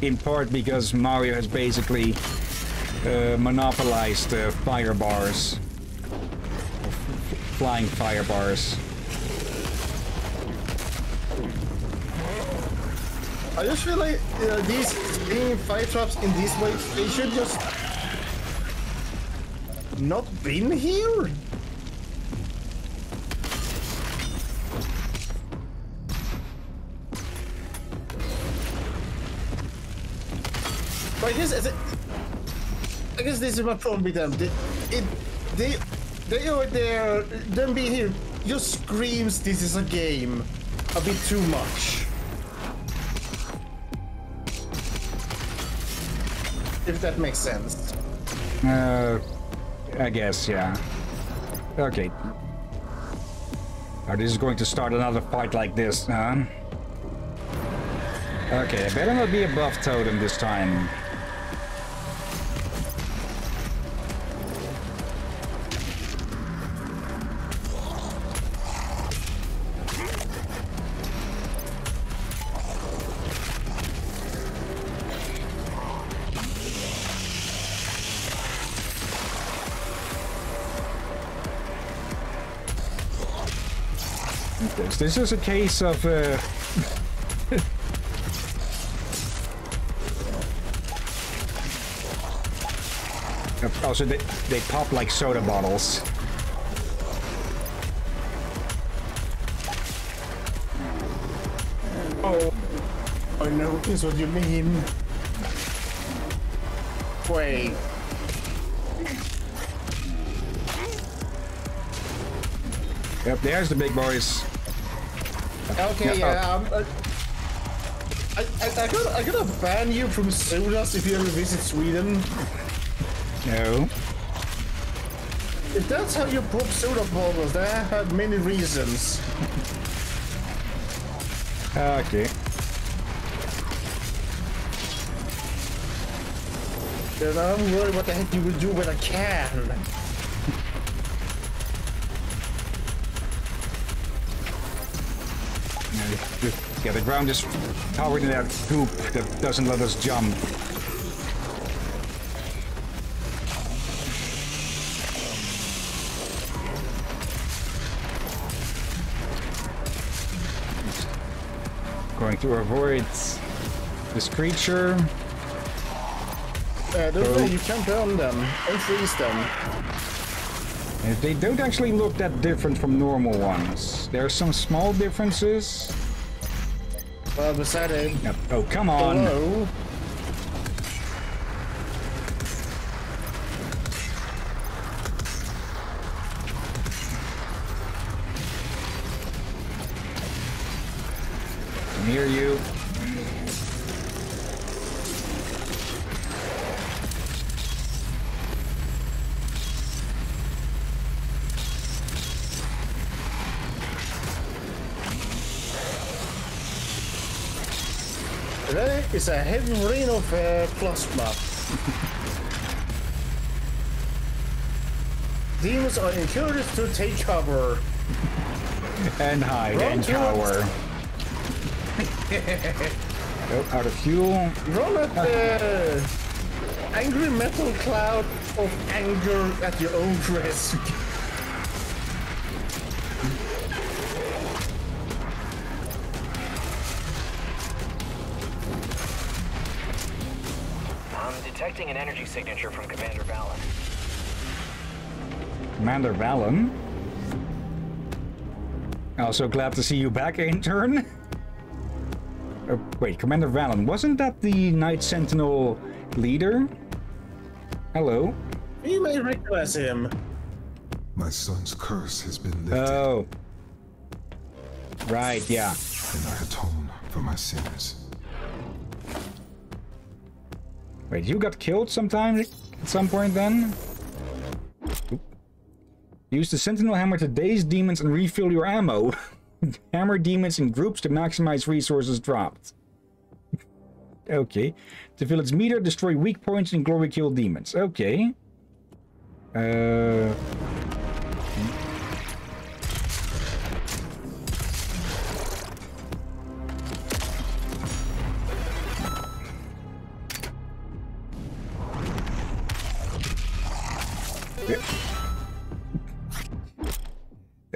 in part because Mario has basically uh, monopolized uh, fire bars. Flying fire bars. I just feel like uh, these spinning fire traps in this way, they should just not been here. I guess, I guess this is my problem with them. They, it, they, they are there. Them being here just screams this is a game a bit too much. If that makes sense. Uh, I guess, yeah. Okay. Now this is going to start another fight like this, huh? Okay, I better not be above totem this time. This, this is a case of uh, also they, they pop like soda bottles. Oh, I know is what you mean. Wait. Yep, there's the big boys. Okay, Yeah, yeah. Um, uh, I, I, I, gotta, I gotta ban you from sodas if you ever visit Sweden. No. If that's how you pop soda bottles, there have many reasons. Okay. Then I'm worried what the heck you will do when I can. Yeah, the ground is covered in that goop that doesn't let us jump. Going to avoid this creature. Uh, Oh. way you can burn them and freeze them. And They don't actually look that different from normal ones. There are some small differences. Beside Yep. Oh, come on. below, is a heavy rain of uh, plasma. Demons are encouraged to take cover. And hide Run and cower. oh, out of fuel. Run at the angry metal cloud of anger at your own risk. detecting an energy signature from Commander Valen. Commander Valen. Also glad to see you back, intern. Uh, wait, Commander Valen, wasn't that the Night Sentinel leader? Hello? You may recognize him. My son's curse has been lifted, Oh. Right, yeah. and I atone for my sins. Wait, you got killed sometime at some point then? Use the Sentinel Hammer to daze demons and refill your ammo. Hammer demons in groups to maximize resources dropped. okay. To fill its meter, destroy weak points and glory kill demons. Okay. Uh...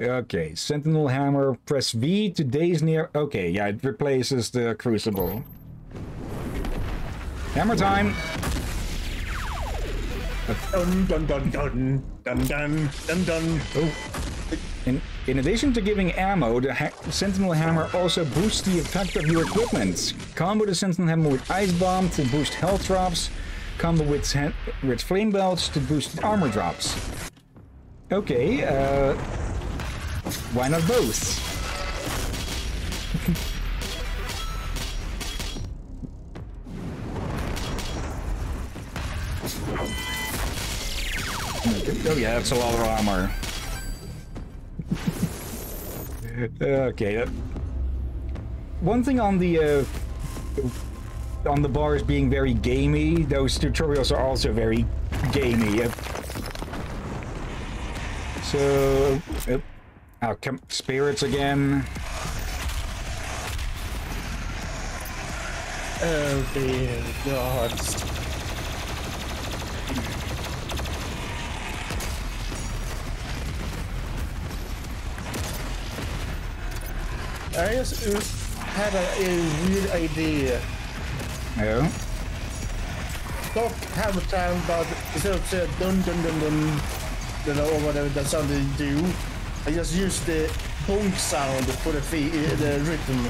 Okay, Sentinel Hammer, press V to daze near... Okay, yeah, it replaces the Crucible. Hammer time! Dun dun dun dun dun dun dun dun. Oh. In, in addition to giving ammo, the ha Sentinel Hammer also boosts the effect of your equipment. Combo the Sentinel Hammer with Ice Bomb to boost health drops. Combo with, with Flame Belch to boost armor drops. Okay, uh... Why not both? Oh yeah, that's a lot of armor. okay. that- One thing on the uh, on the bars being very gamey, those tutorials are also very gamey. Uh, So, uh, oh, come, spirits again. Oh dear God. I just had a, a weird idea. Oh. No. Stop hammer time, but instead of saying dun dun dun dun, you know, or whatever that sound they do, I just use the bonk sound for the uh, the rhythm.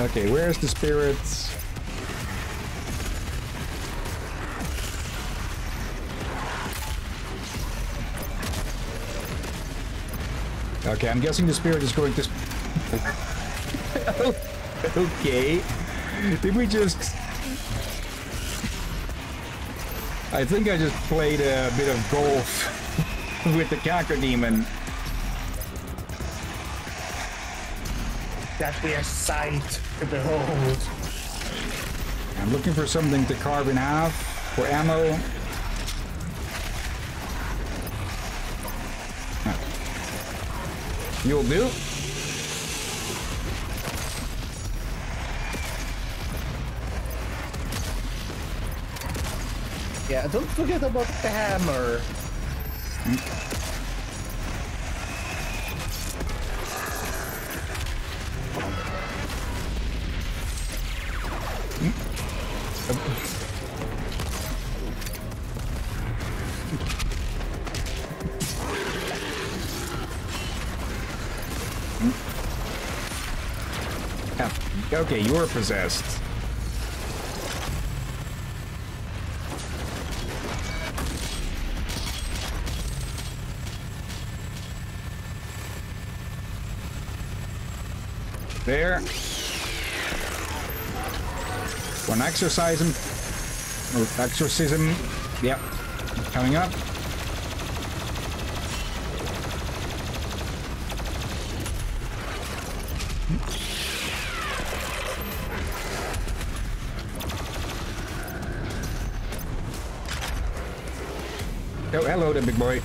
Okay, where's the spirits? Okay, I'm guessing the spirit is going to... okay. Did we just... I think I just played a bit of golf with the Cacodemon. That be a sight to behold. I'm looking for something to carve in half for ammo. You'll do. Yeah, don't forget about the hammer. Okay, you're possessed. There. One exorcism. Or oh, exorcism. Yep. Coming up. Oh, hello there, big boy.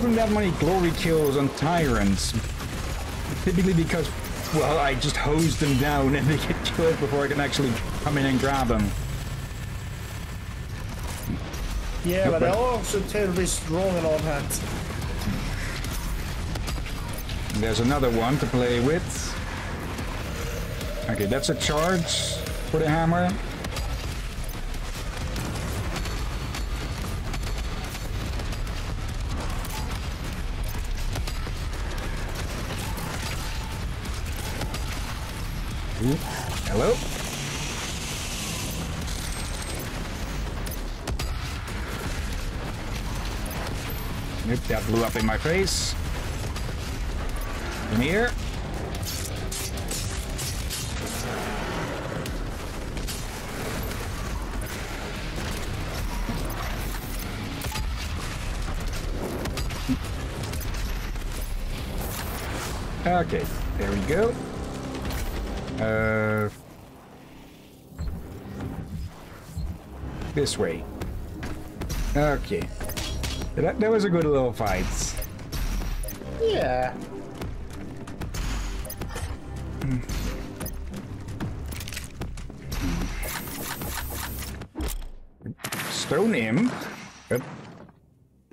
Gotten that many glory kills on tyrants. Typically because, well, I just hose them down and they get killed before I can actually come in and grab them. Yeah, but but- they're also terribly strong and all that. There's another one to play with. Okay, that's a charge for the hammer. In my face. In here. Okay, there we go. Uh, this way. Okay. That, that was a good little fight. Yeah. Stone Imp. Yep.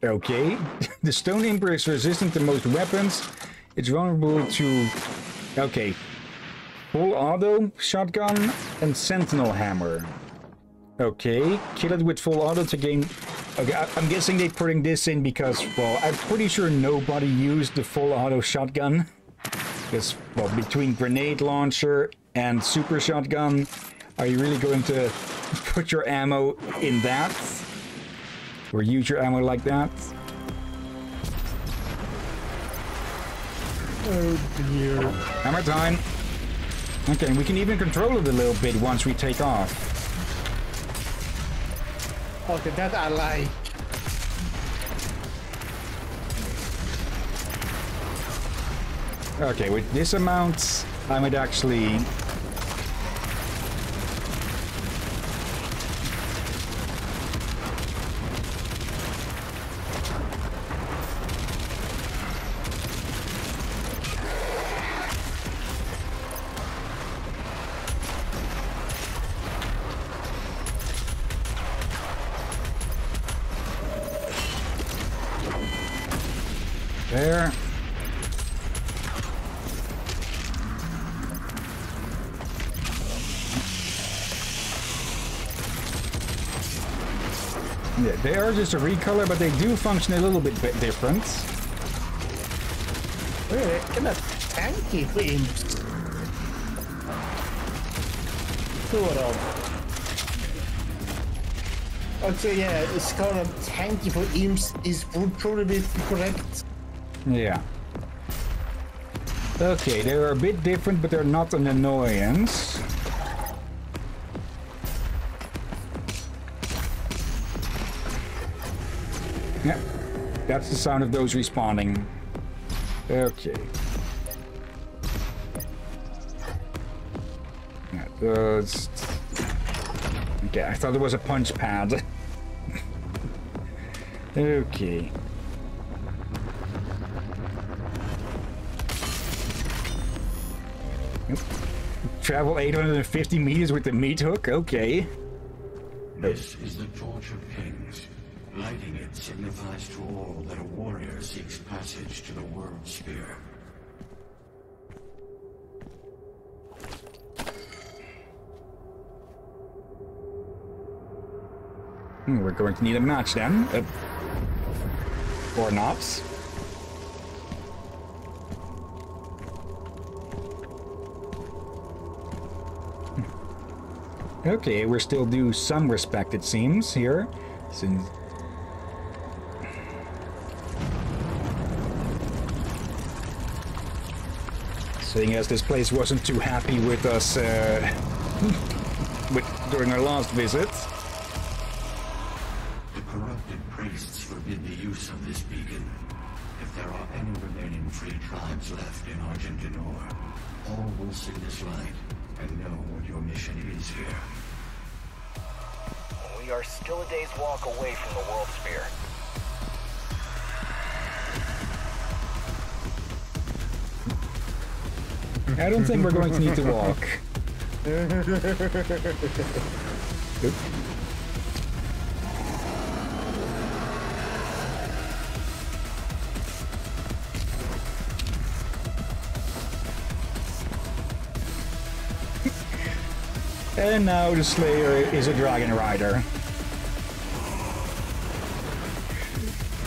Okay. the Stone Imp is resistant to most weapons. It's vulnerable to... Okay. Full auto, shotgun, and sentinel hammer. Okay. Kill it with full auto to gain... Okay, I- I'm guessing they're putting this in because, well, I'm pretty sure nobody used the full auto shotgun. Because, well, between grenade launcher and super shotgun, are you really going to put your ammo in that? Or use your ammo like that? Oh dear. Hammer time! Okay, we can even control it a little bit once we take off. Okay, that I like. Okay, with this amount, I might actually... just a recolor, but they do function a little bit bit different. Really? Kind of tanky for imps. Sort of. Okay, yeah, it's kind of tanky for imps is would probably be correct. Yeah. Okay, they're a bit different, but they're not an annoyance. That's the sound of those respawning. Okay. Those... Okay, I thought it was a punch pad. okay. Travel 850 meters with the meat hook? Okay. This is the Torch of Kings. Lighting it signifies to all that a warrior seeks passage to the World Spear. Hmm, we're going to need a match then. Uh, or not. Hmm. Okay, we're still due some respect, it seems, here. Since... Seeing as this place wasn't too happy with us uh, with, during our last visit. The corrupted priests forbid the use of this beacon. If there are any remaining free tribes left in Argent D'Nur, all will see this light and know what your mission is here. We are still a day's walk away from the World Spear. I don't think we're going to need to walk. And now the Slayer is a Dragon Rider.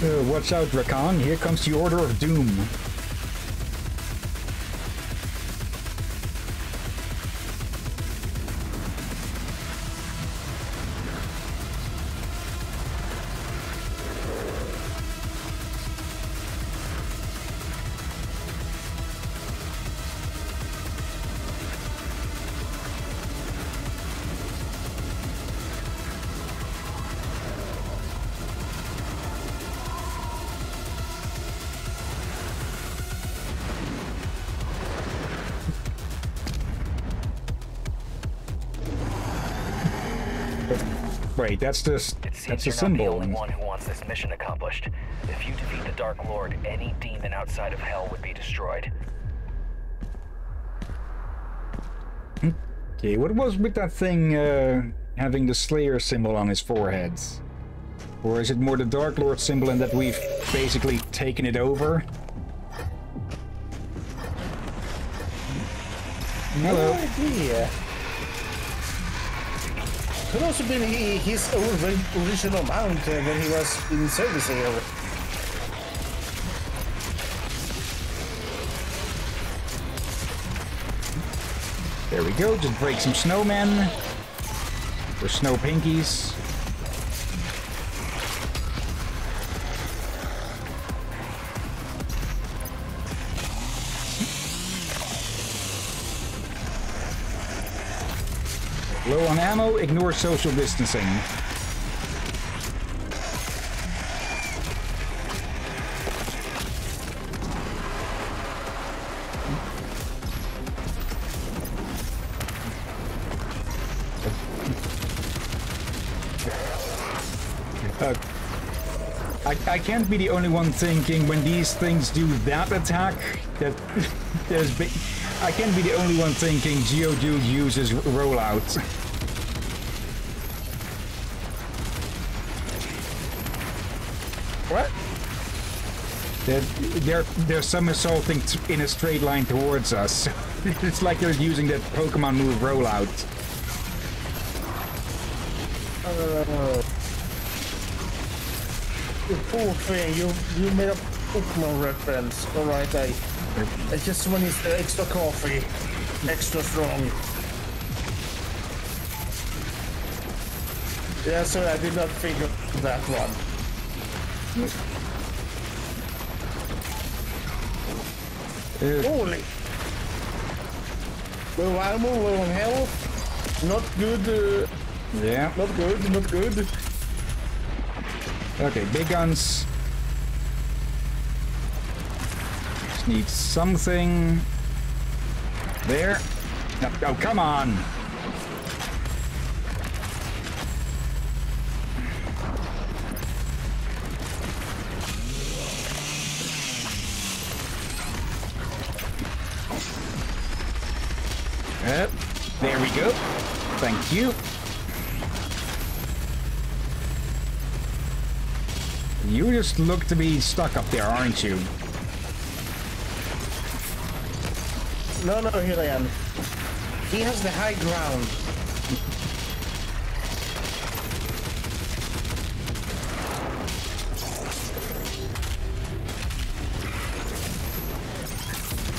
Uh, watch out, Rakan. Here comes the Order of Doom. Right, that's just It seems that's the you're not the symbol. only one who wants this mission accomplished. If you defeat the Dark Lord, any demon outside of Hell would be destroyed. Okay, what was with that thing uh, having the Slayer symbol on his forehead? Or is it more the Dark Lord symbol and that we've basically taken it over? Hello. idea. Could also he, his original mount uh, when he was in service here. There we go, just break some snowmen. Or snow pinkies. Ammo, ignore social distancing. Uh, I, can't be the only one thinking when these things do that attack that there's big. I can't be the only one thinking Geodude uses rollout. What? They're, they're, they're somersaulting t- in a straight line towards us. it's like they're using that Pokemon move rollout. Uh, you poor thing, you you made a Pokemon reference. Alright, I I just want is the extra coffee. Extra strong. Yeah, sorry, I did not think of that one. Mm. Uh, Holy! Low ammo, low on health. Not good, uh, yeah. not good, not good. Okay, big guns. Just need something. There. No, oh, come on. Just look to be stuck up there, aren't you? No, no, here I am. He has the high ground.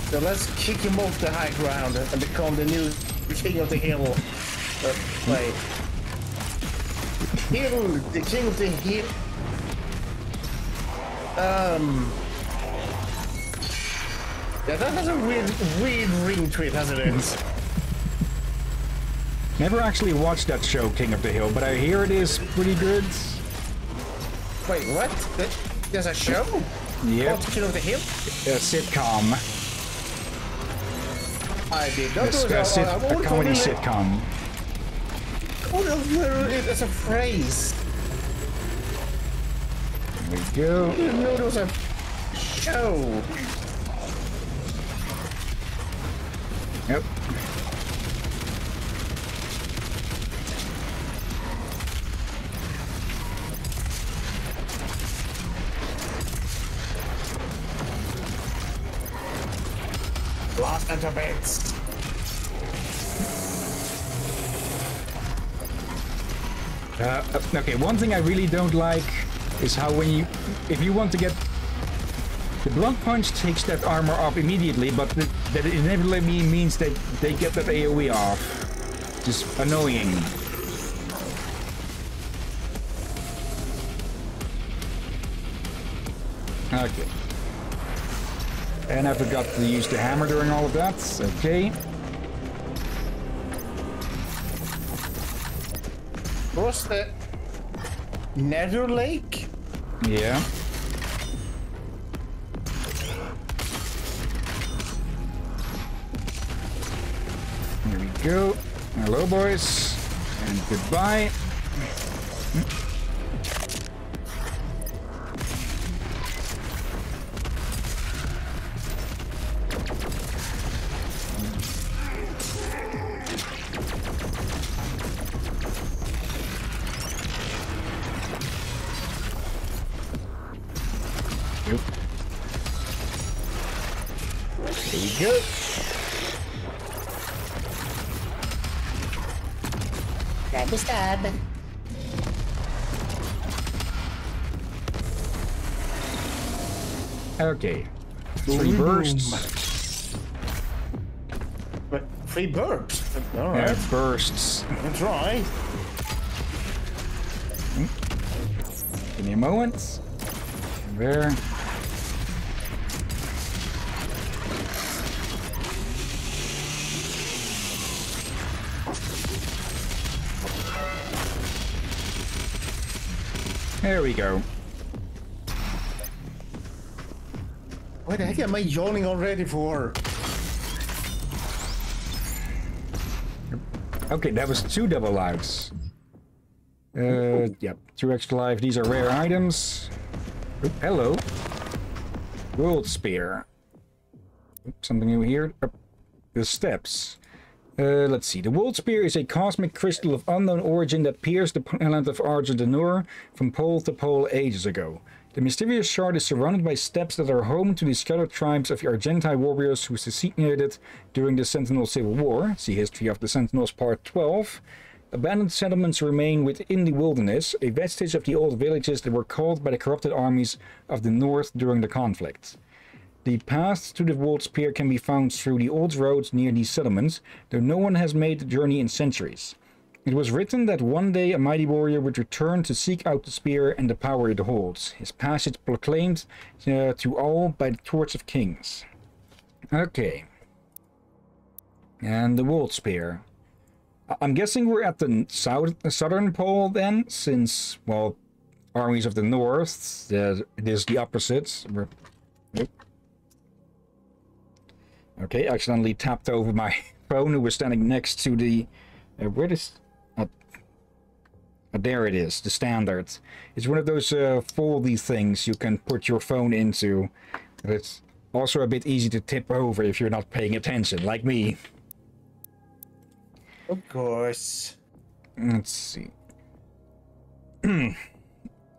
So let's kick him off the high ground and become the new king of the hill. Uh, wait. Hill, the king of the hill. Um. Yeah, that has a weird, weird ring to it, hasn't it? Never actually watched that show, King of the Hill, but I hear it is pretty good. Wait, what? There's a show? Called King of the Hill? a sitcom. I did not know that. a comedy sitcom. I would have it as a phrase. Go. I didn't know there was a show. Yep. Lost into bits. Uh, okay, one thing I really don't like is how when you, if you want to get, the blunt punch takes that armor off immediately, but the, that inevitably means that they get that AoE off. Just annoying. Okay. And I forgot to use the hammer during all of that. Okay. Was the Nether Lake? Yeah. Here we go. Hello, boys. And goodbye. Yep. There you go. Stabby stab. Okay. Three bursts. But three burps. All Yeah, right. bursts. That's right. Give me a moment. There. There we go. What the heck am I yawning already for? Okay, that was two double lives. Uh, yep, two extra life. These are rare items. Oop, hello. World Spear. Oop, something new here. Up the steps. Uh, let's see. The World Spear is a cosmic crystal of unknown origin that pierced the planet of Argent D'Nur from pole to pole ages ago. The mysterious shard is surrounded by steppes that are home to the scattered tribes of the Argentine warriors who seceded during the Sentinel Civil War. See History of the Sentinels Part 12. Abandoned settlements remain within the wilderness, a vestige of the old villages that were called by the corrupted armies of the north during the conflict. The path to the World Spear can be found through the old roads near these settlements, though no one has made the journey in centuries. It was written that one day a mighty warrior would return to seek out the spear and the power it holds, his passage proclaimed uh, to all by the torch of kings. Okay. And the World Spear. I'm guessing we're at the south, southern pole then, since, well, armies of the north, uh, it is the opposite. We're- Nope. Okay, accidentally tapped over my phone who was standing next to the... Uh, where is... Uh, uh, there it is, the standard. It's one of those uh, foldy things you can put your phone into. But it's also a bit easy to tip over if you're not paying attention, like me. Of course. Let's see.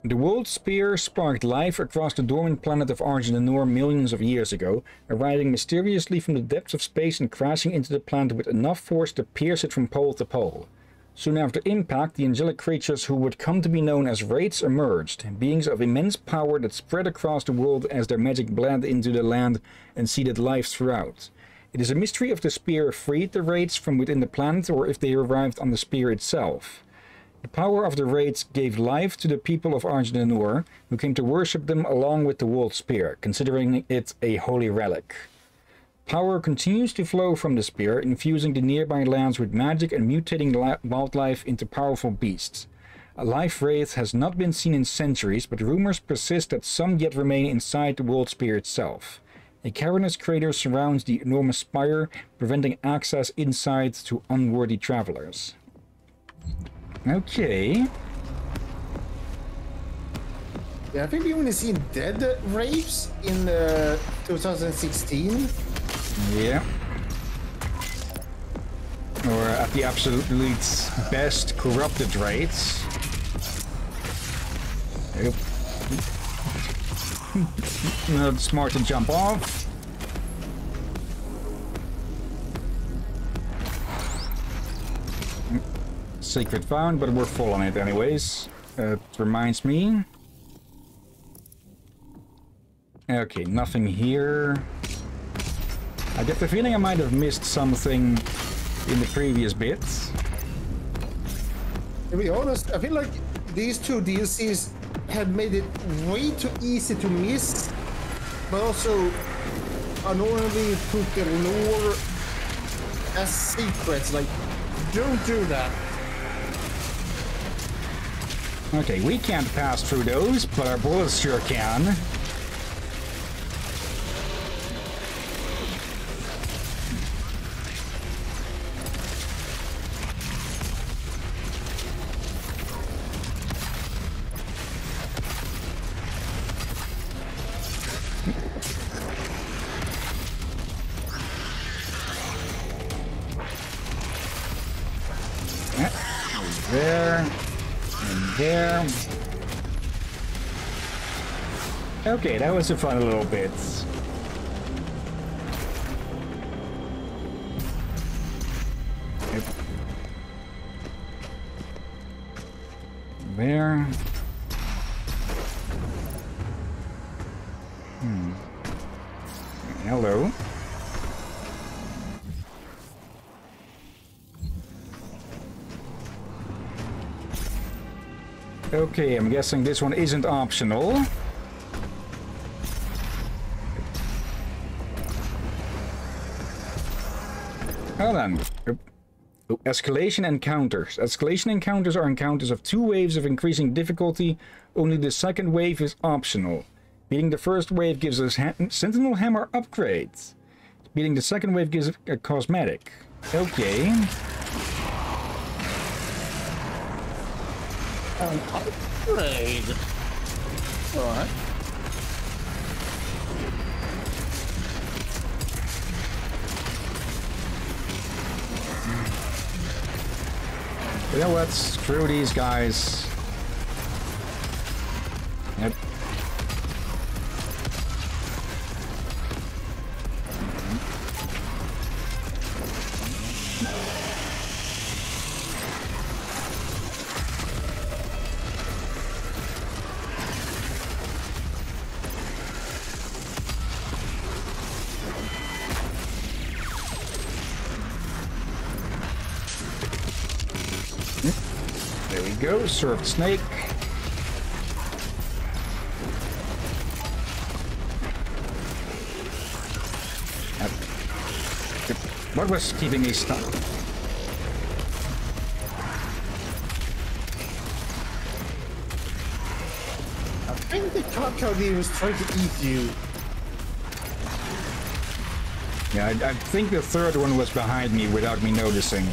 the World Spear sparked life across the dormant planet of Argent D'Nur millions of years ago, arriving mysteriously from the depths of space and crashing into the planet with enough force to pierce it from pole to pole. Soon after impact, the angelic creatures who would come to be known as Wraiths emerged, beings of immense power that spread across the world as their magic bled into the land and seeded life throughout. It is a mystery if the spear freed the Wraiths from within the planet or if they arrived on the spear itself. The power of the Wraiths gave life to the people of Argent D'Nur, who came to worship them along with the World Spear, considering it a holy relic. Power continues to flow from the spear, infusing the nearby lands with magic and mutating wildlife into powerful beasts. A live wraith has not been seen in centuries, but rumors persist that some yet remain inside the World Spear itself. A cavernous crater surrounds the enormous spire, preventing access inside to unworthy travelers. Okay. Yeah, I think we only seen dead wraiths in uh, 2016. Yeah. Or at the absolute best, corrupted wraiths. Yep. Not smart to jump off. Secret found, but we're full on it anyways. It reminds me. Okay, nothing here. I get the feeling I might have missed something in the previous bits. To be honest, I feel like these two DLCs have made it way too easy to miss, but also annoyingly put the lore as secrets. Like, don't do that. Okay, we can't pass through those, but our bullets sure can. Okay, that was a fun little bit. Yep. There. Hmm. Hello. Okay, I'm guessing this one isn't optional. Well then. Oh, uh, Escalation encounters. Escalation encounters are encounters of two waves of increasing difficulty. Only the second wave is optional. Beating the first wave gives us ha Sentinel Hammer upgrades. Beating the second wave gives a cosmetic. Okay. Upgrade. Alright. You know what? Screw these guys. Served snake. What was keeping me stuck? I think the crocodile was trying to eat you. Yeah, I, I think the third one was behind me without me noticing.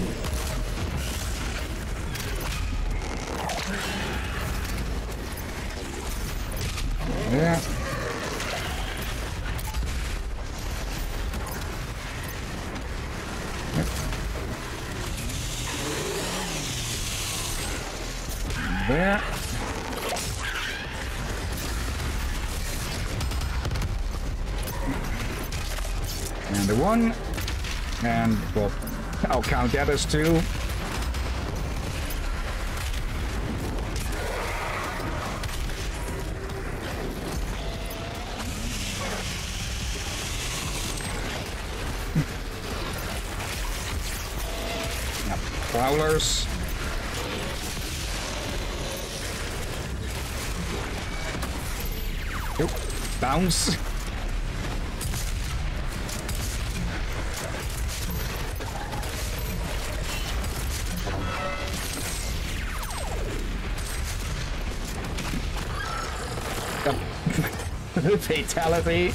That as two. Prowlers. Bounce. Fatality.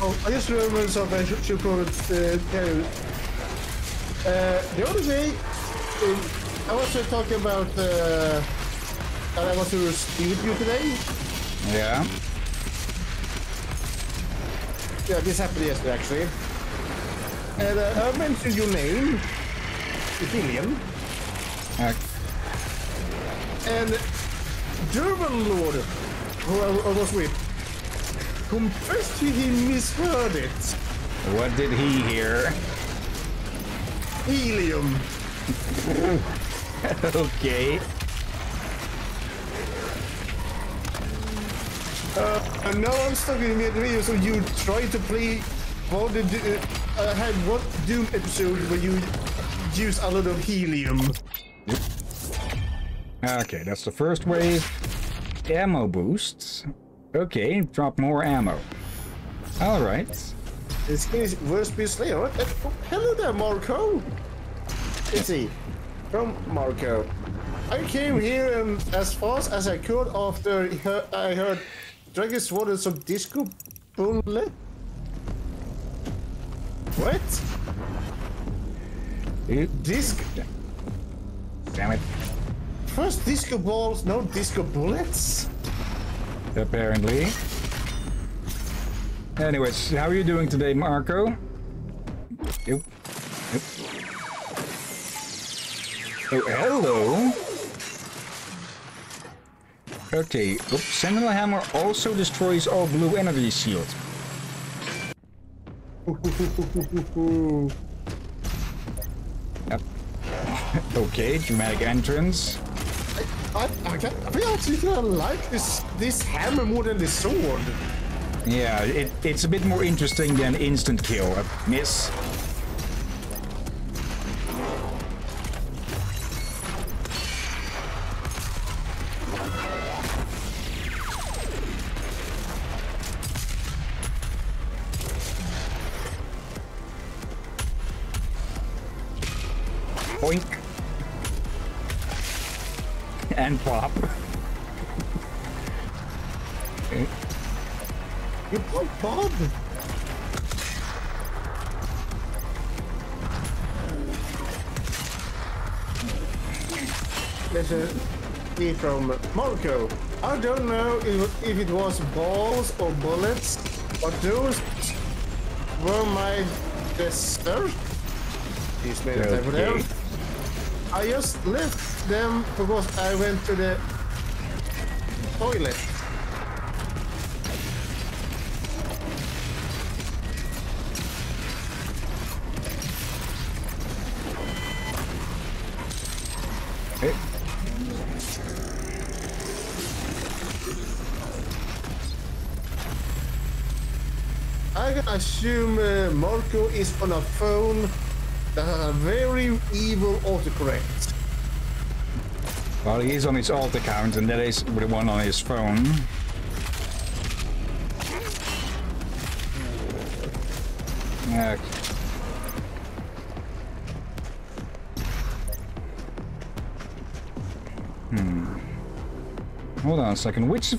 Oh, I just remembered something I should, should probably uh, tell you. Uh, the other day, um, I was uh, talking about uh, that I was to speed you today. Yeah. Yeah, this happened yesterday actually. And uh, I mentioned your name, Uh, and German Lord, who I, I was with, confessed he misheard it. what did he hear? Helium. okay. And now I'm stuck in the video, so you try to play for the. Uh, I had one Doom episode where you use a lot of helium. Okay, that's the first wave. Ammo boosts. Okay, drop more ammo. Alright. This game is worst be slayer. What? Uh, oh, hello there, Marco. Let's see. From Marco. I came here um, as fast as I could after I heard Dragon Sword and some disco bullet. What? Oop, Disc? Damn it. First disco balls, no disco bullets? Apparently. Anyways, how are you doing today, Marco? Oop. Oop. Oh, hello. Okay, Oop, Sentinel Hammer also destroys all blue energy shields. Yep. okay, dramatic entrance. I, I, can, I actually kind of like this this hammer more than the sword. Yeah, it, it's a bit more interesting than instant kill. Uh, miss. Okay. You pop Bob. A tweet from Marco. I don't know if, if it was balls or bullets, but those were my dessert. He's made a typo there. Okay. I just left them because I went to the toilet. Eh. I can assume uh, Marco is on a phone a very evil autocorrect. Well, he is on his alt account, and that is the one on his phone. Okay. Hmm. Hold on a second. Which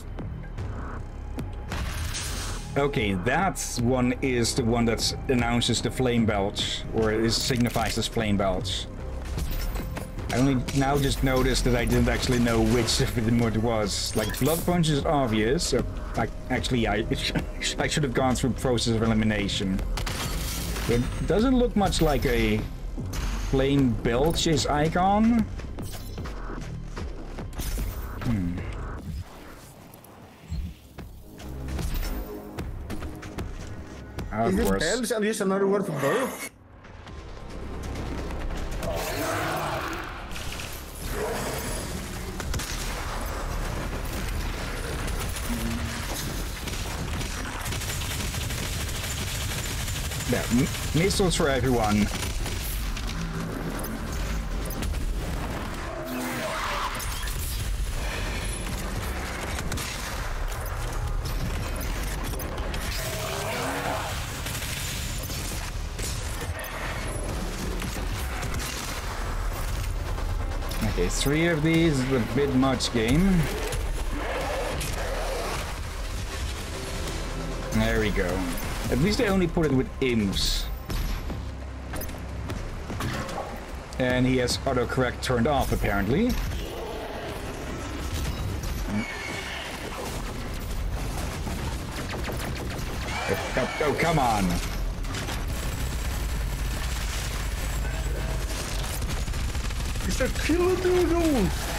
Okay, that one is the one that announces the flame belch, or is signifies as flame belch. I only now just noticed that I didn't actually know which of them it was. Like, blood punch is obvious. So, like, actually, I I should have gone through process of elimination. It doesn't look much like a flame belch's icon. Ah, of Is this course. bells at least another word for birth? Yeah, missiles for everyone. Three of these is a bit much game. There we go. At least they only put it with imps. And he has autocorrect turned off, apparently. Oh, come on. A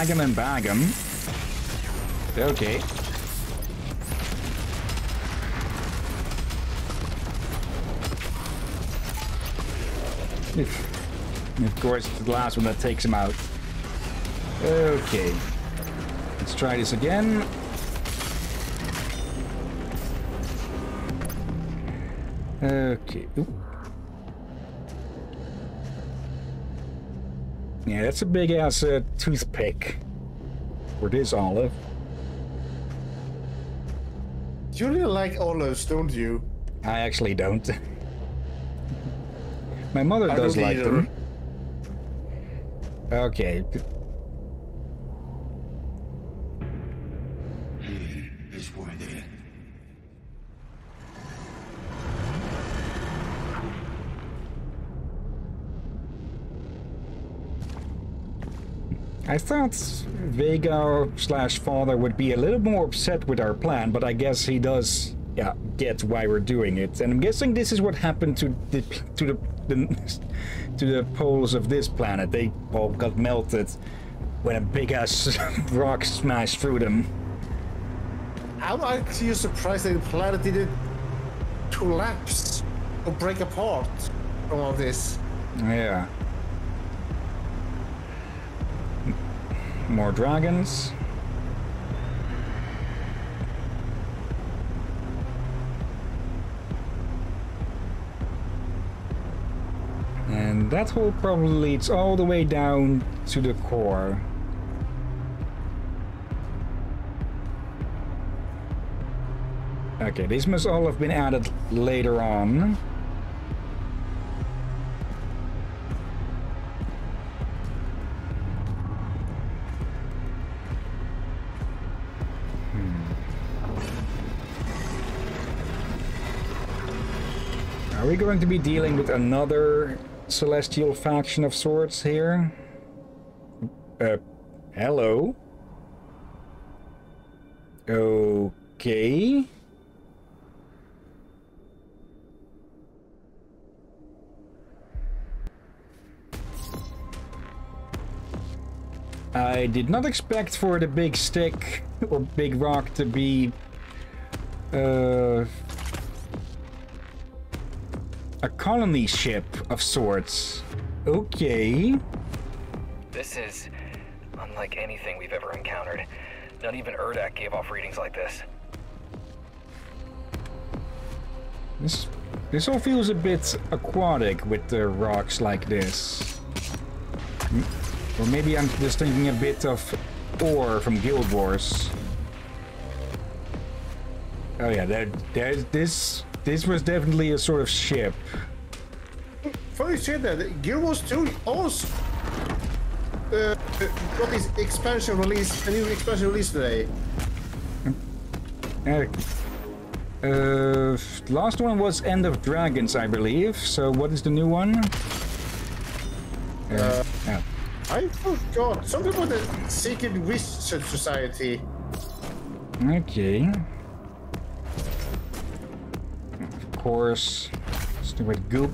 Let's him and bag him. Okay. And of course, it's the last one that takes him out. Okay. Let's try this again. Okay. Oop. Yeah, that's a big ass uh, toothpick. For this olive. You really like olives, don't you? I actually don't. My mother I does like either. them. Okay. I thought Vega slash father would be a little more upset with our plan, but I guess he does, yeah, get why we're doing it. And I'm guessing this is what happened to the to the, the to the poles of this planet. They all got melted when a big ass rock smashed through them. I'm actually surprised that the planet didn't collapse or break apart from all this. Yeah. More dragons. And that hole probably leads all the way down to the core. Okay, these must all have been added later on. Going to be dealing with another celestial faction of sorts here? Uh, hello? Okay. I did not expect for the big stick or big rock to be uh, a colony ship of sorts. Okay. This is unlike anything we've ever encountered. Not even Urdak gave off readings like this. This this all feels a bit aquatic with the rocks like this. Or maybe I'm just thinking a bit of Orr from Guild Wars. Oh yeah, there, there's this. This was definitely a sort of ship. Funny you said that. Guild Wars 2 also uh, got this expansion release, a new expansion release today. Uh, uh, last one was End of Dragons, I believe. So what is the new one? Uh, yeah. I forgot. Something about the Secret Research Society. Okay. Course, stupid goop.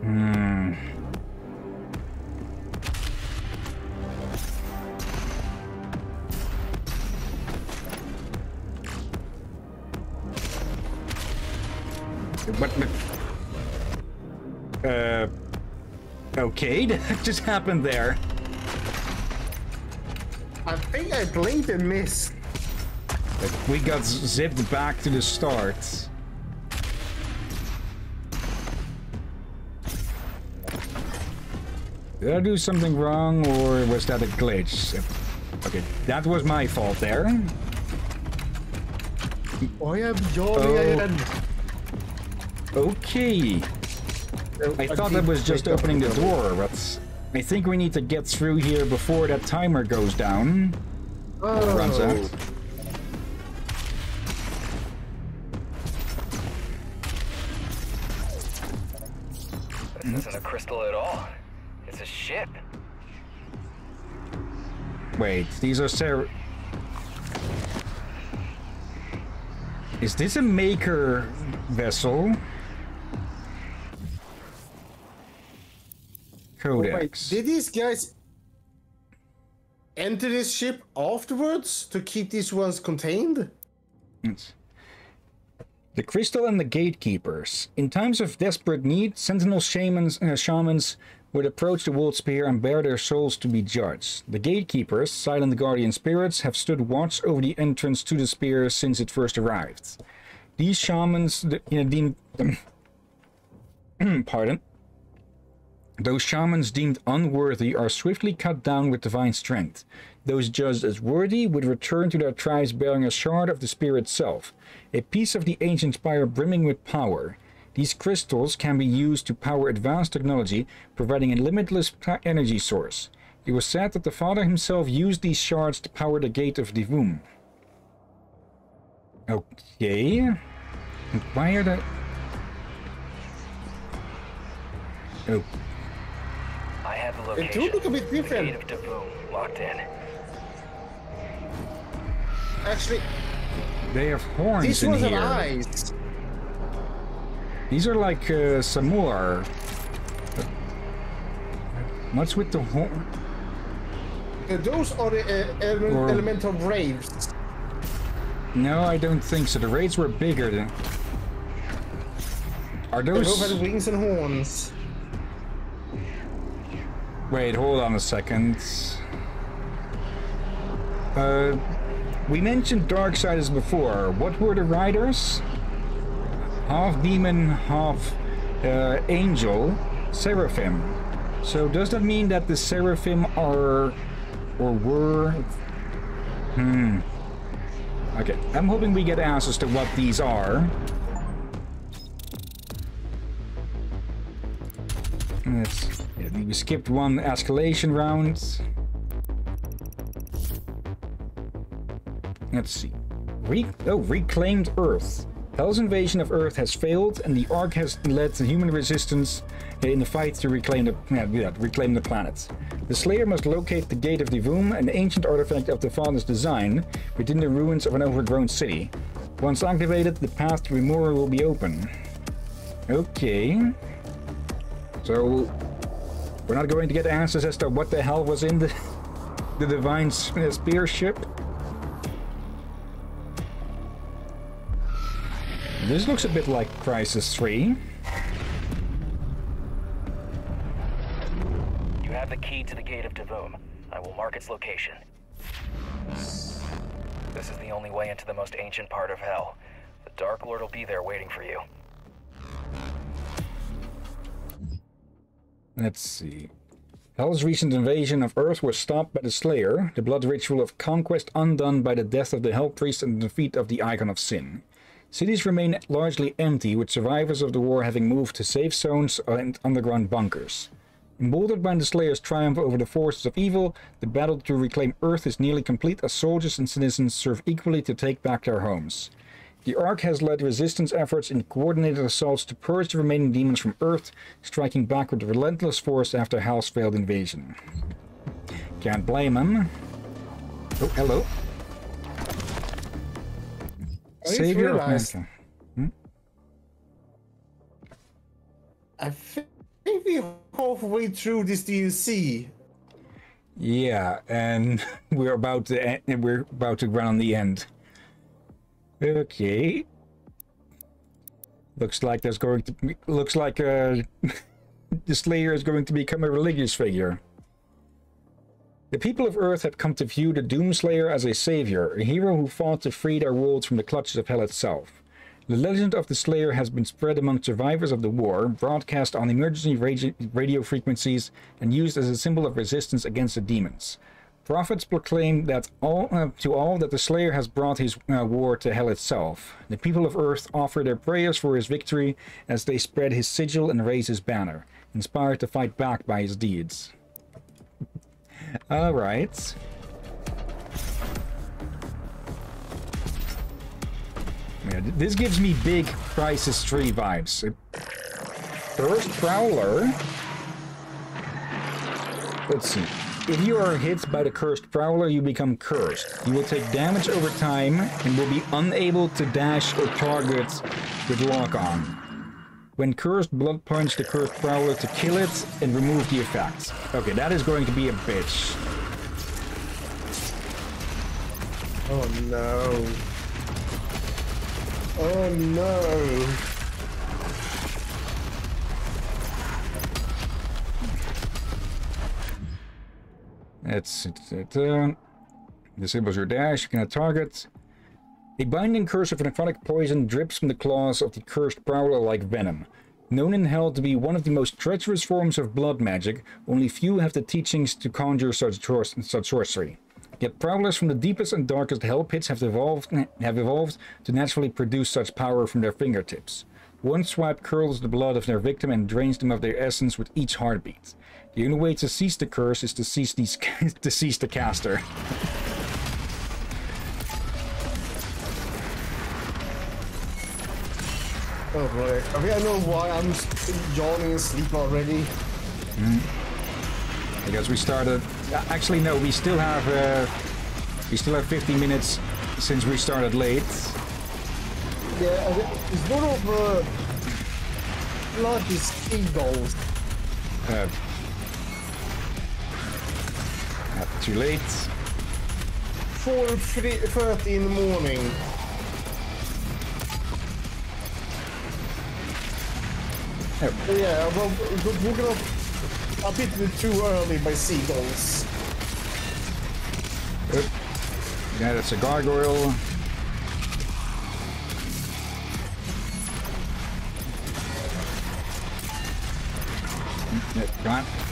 Hmm. Okay, that just happened there. I think I blinked and missed. We got zipped back to the start. Did I do something wrong, or was that a glitch? Okay, that was my fault there. Oh yeah, Johnny Oh. again. Okay, I thought that was just opening the door, but I think we need to get through here before that timer goes down. Oh. Runs out. This isn't a crystal at all. It's a ship. Wait, these are Sarah. Is this a Maykr vessel? Oh, did these guys enter this ship afterwards to keep these ones contained? Yes. The Crystal and the Gatekeepers. In times of desperate need, sentinel shamans, uh, shamans would approach the World Spear and bear their souls to be judged. The Gatekeepers, silent guardian spirits, have stood watch over the entrance to the spear since it first arrived. These shamans, the- you know, deemed, pardon, those shamans deemed unworthy are swiftly cut down with divine strength. Those judged as worthy would return to their tribes bearing a shard of the spear itself, a piece of the ancient spire brimming with power. These crystals can be used to power advanced technology, providing a limitless energy source. It was said that the Father himself used these shards to power the Gate of Divum. Okay. Why are the... Oh, I have the They location. do look a bit The different. gate of Davoom locked in. Actually, they have horns these in ones have here. eyes. These are like uh, Samur. What's with the horn? Uh, Those are the uh, ele- Or- elemental raves. No, I don't think so. The raids were bigger than. Are They both those? have wings and horns. Wait, hold on a second. Uh, we mentioned Darksiders before. What were the riders? Half demon, half uh, angel, seraphim. So does that mean that the seraphim are, or were? Hmm. Okay, I'm hoping we get answers to what these are. Let's, we skipped one escalation round. Let's see. Re oh, reclaimed Earth. Hell's invasion of Earth has failed, and the ARC has led the human resistance in the fight to reclaim the yeah, reclaim the planet. The Slayer must locate the Gate of the Divum, an ancient artifact of the Father's design, within the ruins of an overgrown city. Once activated, the path to Immora will be open. Okay. So, we're not going to get answers as to what the hell was in the, the Divine uh, Spear ship? This looks a bit like Crysis 3. You have the key to the gate of Devum. I will mark its location. This is the only way into the most ancient part of Hell. The Dark Lord will be there waiting for you. Let's see. Hell's recent invasion of Earth was stopped by the Slayer, the blood ritual of conquest undone by the death of the Hell Priest and the defeat of the Icon of Sin. Cities remain largely empty, with survivors of the war having moved to safe zones and underground bunkers. Emboldened by the Slayer's triumph over the forces of evil, the battle to reclaim Earth is nearly complete as soldiers and citizens serve equally to take back their homes. The ARC has led resistance efforts in coordinated assaults to purge the remaining demons from Earth, striking back with relentless force after Hell's failed invasion. Can't blame him. Oh, hello. I Savior of mankind. Hmm? I think we're halfway through this DLC. Yeah, and we're about to end, we're about to run on the end. Okay. Looks like there's going to be, looks like uh, the Slayer is going to become a religious figure. The people of Earth have come to view the Doomslayer as a savior, a hero who fought to free their worlds from the clutches of hell itself. The legend of the Slayer has been spread among survivors of the war, broadcast on emergency radio frequencies, and used as a symbol of resistance against the demons. Prophets proclaim that all uh, to all that the Slayer has brought his uh, war to hell itself. The people of Earth offer their prayers for his victory as they spread his sigil and raise his banner, inspired to fight back by his deeds. All right. Yeah, this gives me big Crysis 3 vibes. First Prowler. Let's see. If you are hit by the cursed prowler, you become cursed. You will take damage over time and will be unable to dash or target with lock on. When cursed, blood punch the cursed prowler to kill it and remove the effects. Okay, that is going to be a bitch. Oh no. Oh no. It's it, uh, disables your dash, you can target. A binding curse of necrotic poison drips from the claws of the cursed prowler like venom. Known in Hell to be one of the most treacherous forms of blood magic, only few have the teachings to conjure such, such sorcery. Yet prowlers from the deepest and darkest hell pits have evolved, have evolved to naturally produce such power from their fingertips. One swipe curls the blood of their victim and drains them of their essence with each heartbeat. The only way to cease the curse is to cease, these, to cease the caster. Oh boy. I think I know why I'm yawning and sleep already. because we started uh, actually no we still have uh, we still have 50 minutes since we started late Yeah, it's one of uh, bloody seagulls. uh, too late 4.30 in the morning. oh, Yeah, well, we're we're a bit too early by seagulls. oh. yeah that's a gargoyle yeah, gone.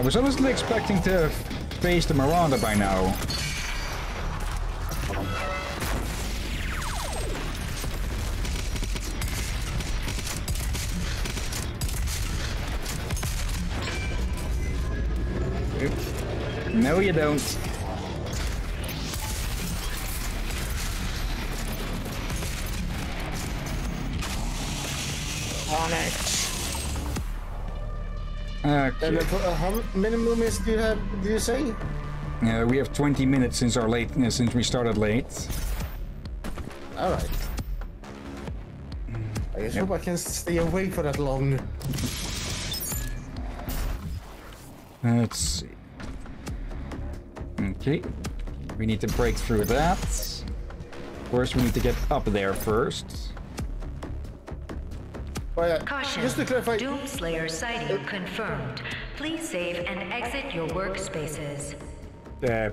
I was honestly expecting to face the Miranda by now. No, you don't. And Okay. uh, uh, how many more minutes do you have? Do you say? Uh, we have 20 minutes since our late uh, since we started late. All right. I just hope I can stay awake for that long. Let's see. Okay. We need to break through that. First, we need to get up there first. But, uh, Caution. just to clarify, Doomslayer sighting confirmed. Please save and exit your workspaces. Uh,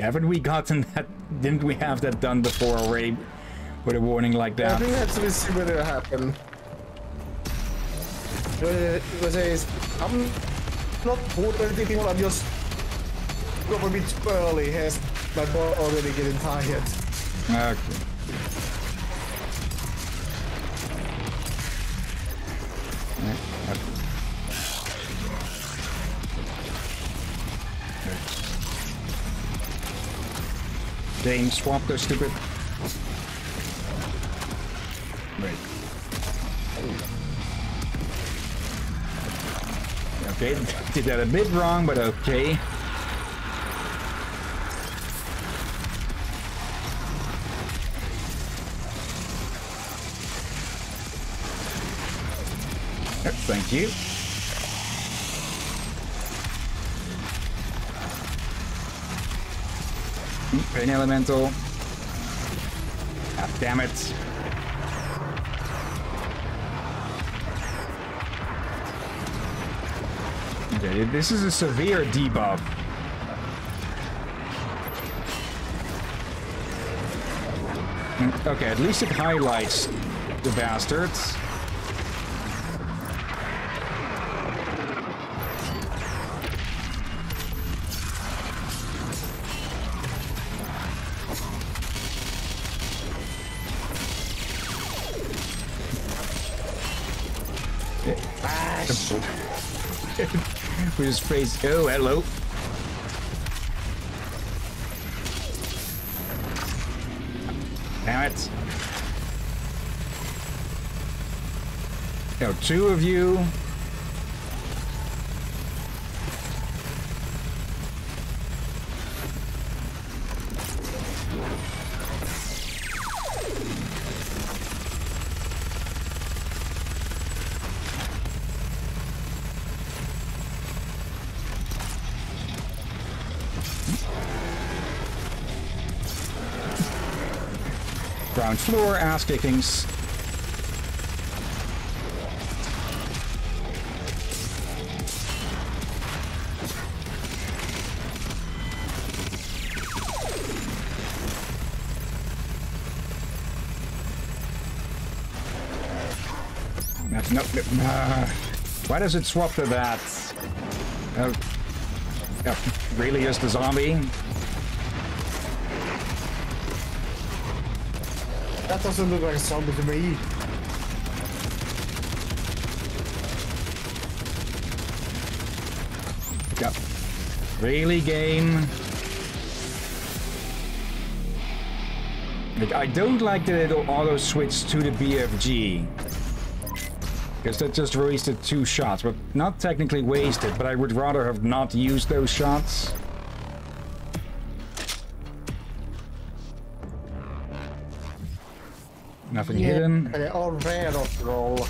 haven't we gotten that? Didn't we have that done before already? With a warning like that? I that? think that's what see what will happen. Uh, It says, I'm not bored or anything, I'm just got a bit early, as my body already getting tired. Okay. James, swap those stupid. Wait. Okay, did that a bit wrong, but okay. Thank you. Pain Elemental. God damn it. Okay, this is a severe debuff. Mm, Okay, at least it highlights the bastards. His face. Oh, hello. Damn it. Oh, two of you. Ground floor, ass kickings. No, no, uh, why does it swap to that? Oh, oh, really is the zombie? That doesn't look like a zombie to me. Yep. Really, game? Like, I don't like that it auto-switch to the BFG. Because that just wasted two shots, but not technically wasted, but I would rather have not used those shots. Nothing hidden. They are rare after all.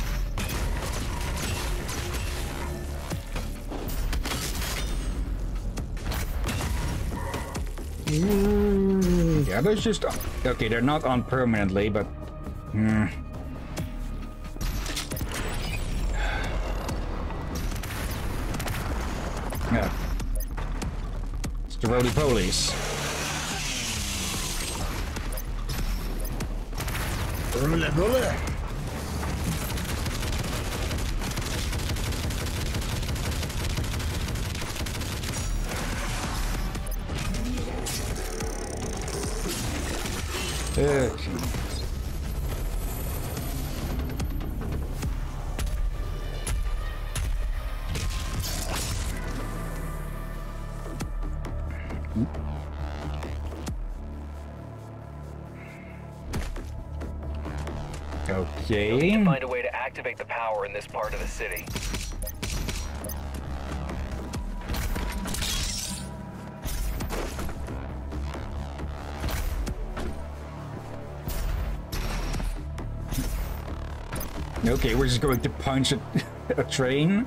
Yeah, those just okay. They're not on permanently, but hmm. yeah, it's the roly polies. Rulle. Uh, city. Okay, we're just going to punch a, a train.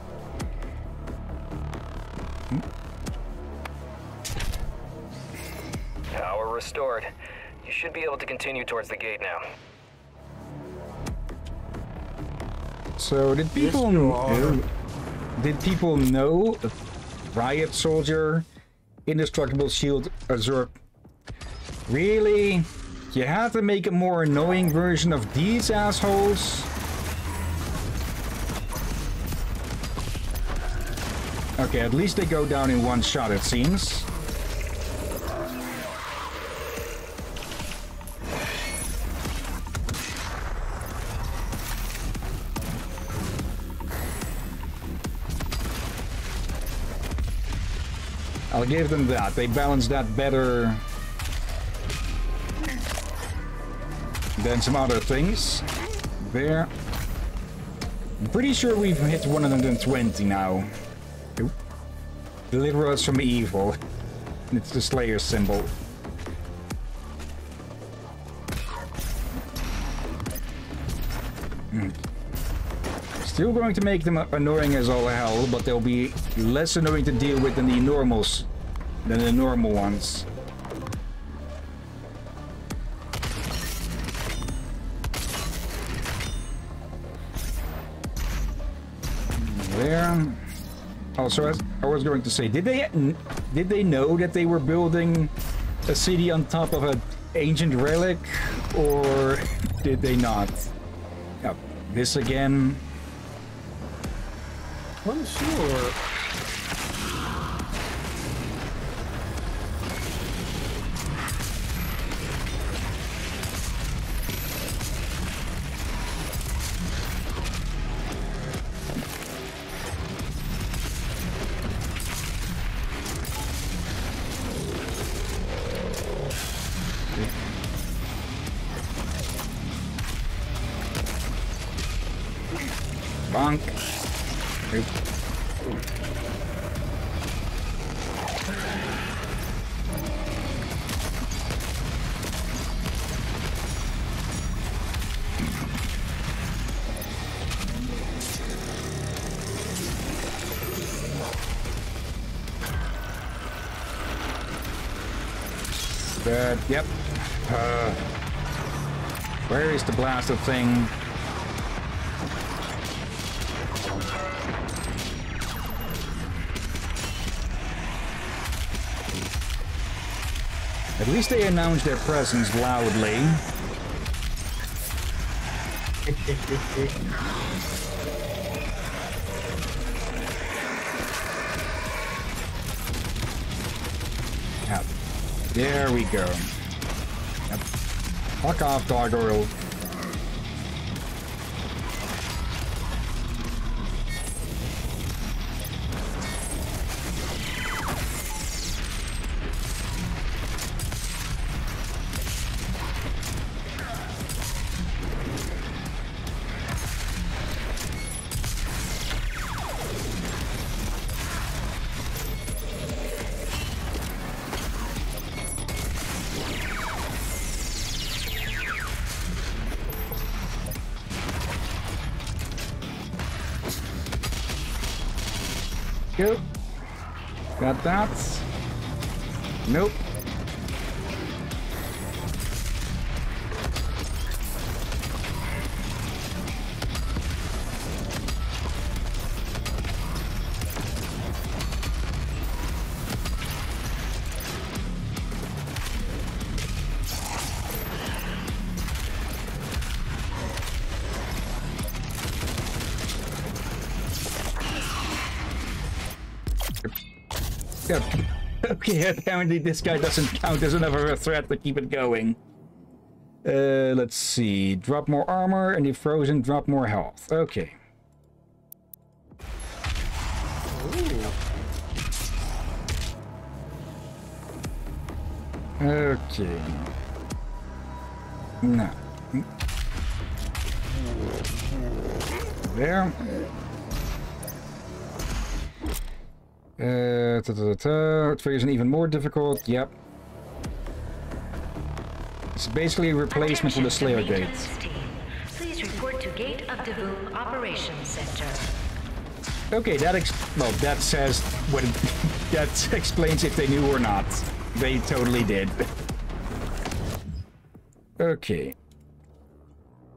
So did people know? Did people know riot soldier, indestructible shield, Azure? Really? You had to make a more annoying version of these assholes? Okay, at least they go down in one shot, it seems. I'll give them that. They balance that better than some other things. There. I'm pretty sure we've hit 120 now. Oop. Deliver us from evil. It's the Slayer symbol. Hmm. Still going to make them annoying as all hell, but they'll be less annoying to deal with than the normals, than the normal ones. There. Oh, also, as I was going to say, did they did they know that they were building a city on top of an ancient relic, or did they not? This again. Well, sure. The thing? At least they announced their presence loudly. There we go. Yep. Fuck off, Gargoyle. Apparently this guy doesn't count as another threat to keep it going. Uh, let's see. Drop more armor, and if frozen, drop more health. Okay. It triggers even more difficult. Yep. It's basically a replacement for the Slayer Gate. Team. Please report to Gate of Devon Operations Center. Okay, that ex well, that says what it, that explains if they knew or not. They totally did. okay.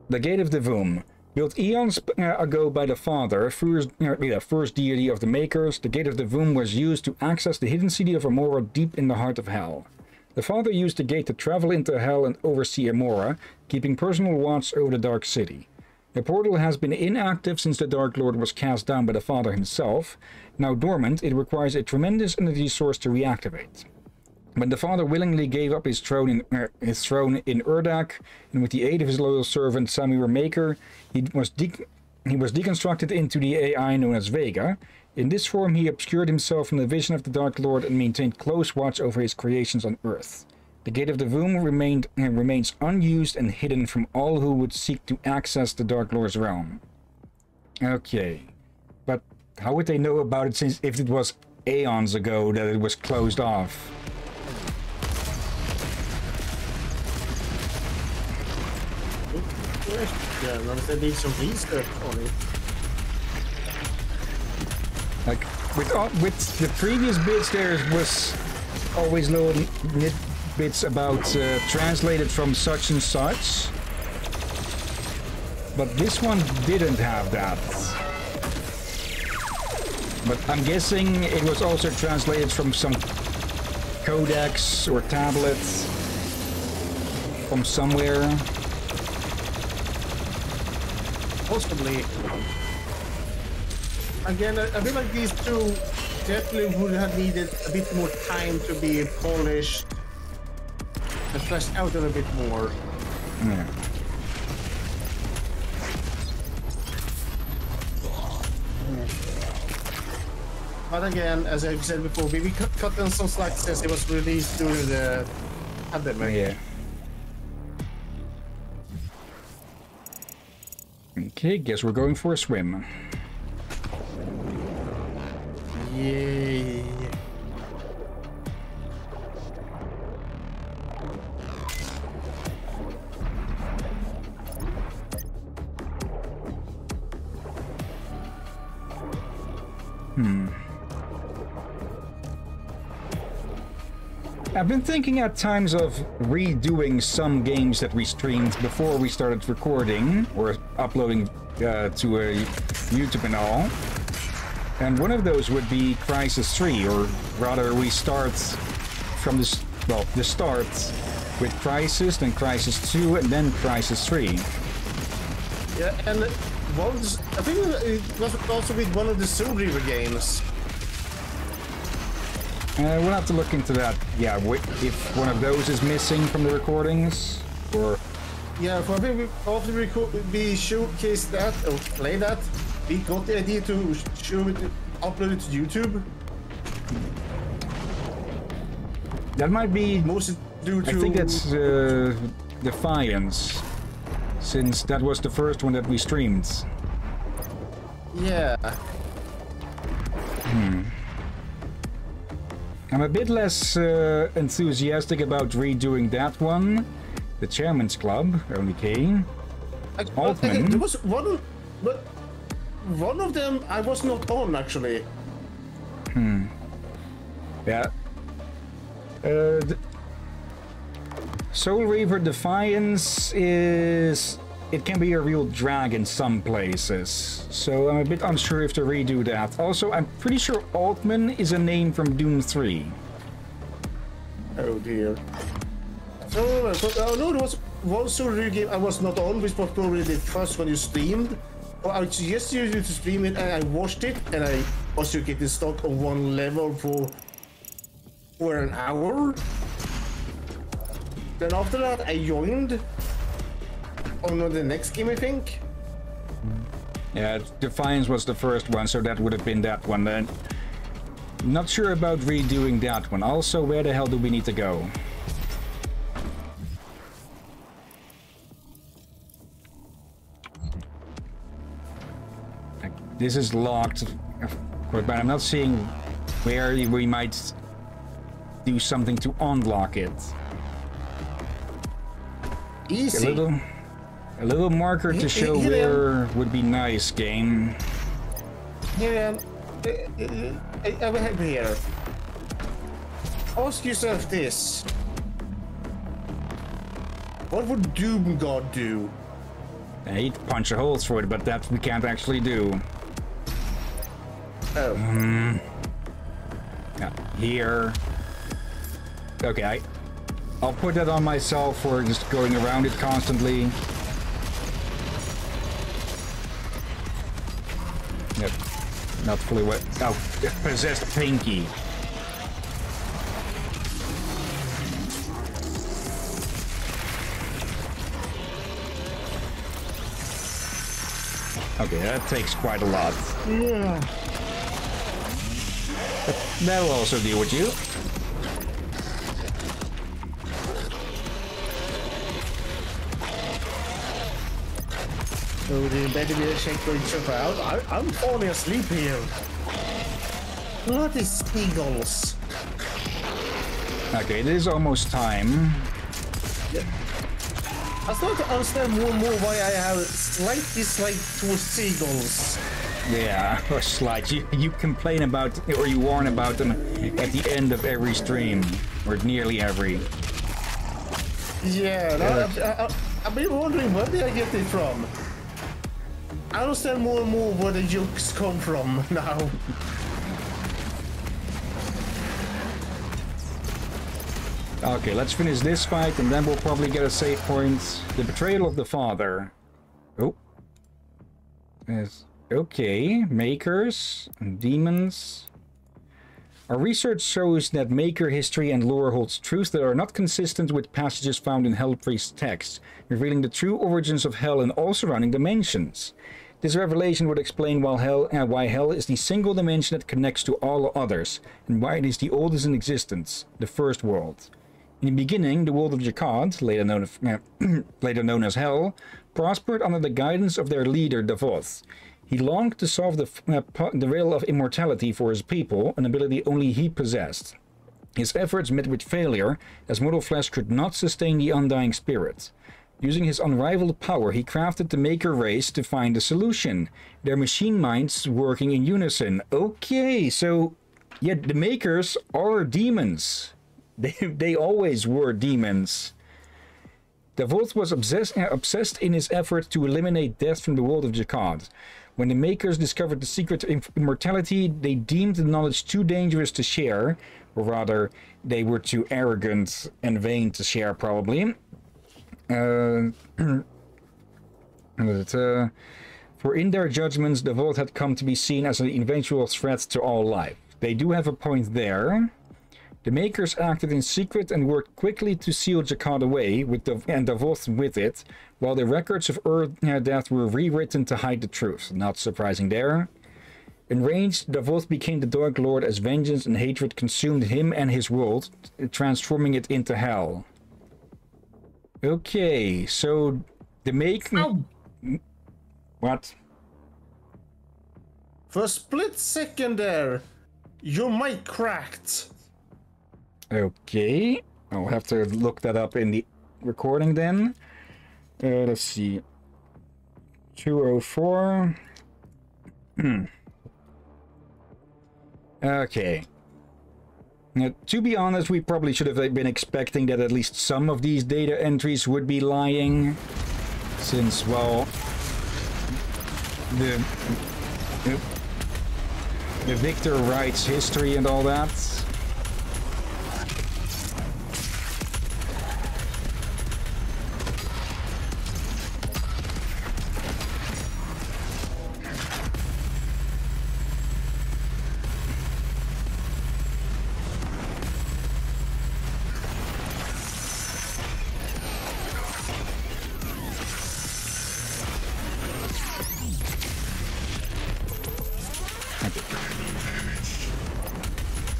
The Gate of Devum. Built eons uh, ago by the Father, first, uh, first deity of the Maykrs, the Gate of Devum was used to access the hidden city of Immora deep in the heart of Hell. The Father used the gate to travel into Hell and oversee Immora, keeping personal watch over the Dark City. The portal has been inactive since the Dark Lord was cast down by the Father himself. Now dormant, it requires a tremendous energy source to reactivate. When the Father willingly gave up his throne in, er, his throne in Urdak, and with the aid of his loyal servant Samur Maykr, he was, he was deconstructed into the AI known as Vega. In this form, he obscured himself from the vision of the Dark Lord and maintained close watch over his creations on Earth. The Gate of the Womb remained, uh, remains unused and hidden from all who would seek to access the Dark Lord's realm. Okay. But how would they know about it since if it was aeons ago that it was closed off? On it. Like with all, with the previous bits, there was always little nit bits about uh, translated from such and such, but this one didn't have that. But I'm guessing it was also translated from some codex or tablet from somewhere. Possibly. Again, I, feel like these two definitely would have needed a bit more time to be polished and fleshed out a little bit more. Yeah. But again, as I've said before, we, cut them some slack since it was released during the pandemic. Yeah. Okay, guess we're going for a swim. Yay. Hmm. I've been thinking at times of redoing some games that we streamed before we started recording or uploading uh, to a YouTube and all. And one of those would be Crysis 3, or rather we start from this, well, the start with Crysis, then Crysis 2, and then Crysis 3. Yeah, and once I think it was also with one of the Soul Reaver games. Uh, we'll have to look into that. Yeah, if one of those is missing from the recordings, or Yeah, for me, we- after we, co- we showcased that or play that, we got the idea to show it, upload it to YouTube. that might be. Mostly due to I think that's uh, Defiance, since that was the first one that we streamed. yeah. I'm a bit less uh, enthusiastic about redoing that one. The Chairman's Club, only K. I, Altman. I- there was one, but one of them I was not on actually. Hmm. Yeah. Uh, Soul Reaver Defiance is. It can be a real drag in some places, so I'm a bit unsure if to redo that. Also, I'm pretty sure Altman is a name from Doom 3. Oh dear. So, so oh no, there was one Reaver game I was not on, which was probably the first one you streamed. Well, I suggested you to stream it, and I watched it, and I was getting stuck on one level for for an hour. Then after that, I joined Oh, on the next game, I think. Yeah, Defiance was the first one, so that would have been that one then. Not sure about redoing that one. Also, where the hell do we need to go? this is locked, of course, but I'm not seeing where we might do something to unlock it. A Easy. little, a little marker to show where would be nice, game. Here, uh, uh, uh, over here. Ask yourself this. What would Doom God do? I to punch a holes for it, but that we can't actually do. Oh, Yeah, here. Okay, I, I'll put that on myself for just going around it constantly. Not fully wet. Oh, possessed pinky. Okay, that takes quite a lot. yeah. That'll also deal with you. So the better be a checkpoint jump out. I, I'm falling asleep here. Bloody seagulls. Okay, it is almost time. Yeah. I start to understand more and more why I have slight dislike towards seagulls. Yeah, oh, or slight. You, you complain about, or you warn about them at the end of every stream, or nearly every. Yeah, no, I, I, I've been wondering where did I get it from. I understand more and more where the jokes come from now. Okay, let's finish this fight, and then we'll probably get a save point. The betrayal of the father. Oh. Yes. Okay, Maykrs, and demons. Our research shows that Maykr history and lore holds truths that are not consistent with passages found in Hellpriest's texts, revealing the true origins of Hell and all surrounding dimensions. This revelation would explain why hell, uh, why hell is the single dimension that connects to all others, and why it is the oldest in existence, the first world. In the beginning, the world of Jekkad, later known, as- uh, later known as Hell, prospered under the guidance of their leader, Davoth. He longed to solve the, uh, the riddle of immortality for his people, an ability only he possessed. His efforts met with failure, as mortal flesh could not sustain the undying spirit. Using his unrivaled power, he crafted the Maykr race to find a solution. Their machine minds working in unison. Okay, so yeah, the Maykrs are demons. They, they always were demons. Davoth was obsessed, obsessed in his effort to eliminate death from the world of Jekkad. When the Maykrs discovered the secret to immortality, they deemed the knowledge too dangerous to share, or rather, they were too arrogant and vain to share, probably. Uh, uh, for in their judgments, Davoth had come to be seen as an eventual threat to all life. They do have a point there. The Maykrs acted in secret and worked quickly to seal Jekkad away, with the, and Davoth with it, while the records of Earth uh, death were rewritten to hide the truth. Not surprising there. Enraged, Davoth became the Dark Lord as vengeance and hatred consumed him and his world, transforming it into hell. Okay, so the make Ow! what? For a split second there, your mic cracked. Okay, I'll have to look that up in the recording then. Uh, let's see. 204. Hmm. Okay. Now, to be honest, we probably should have been expecting that at least some of these data entries would be lying. Since, well, the, the, the victor writes history and all that.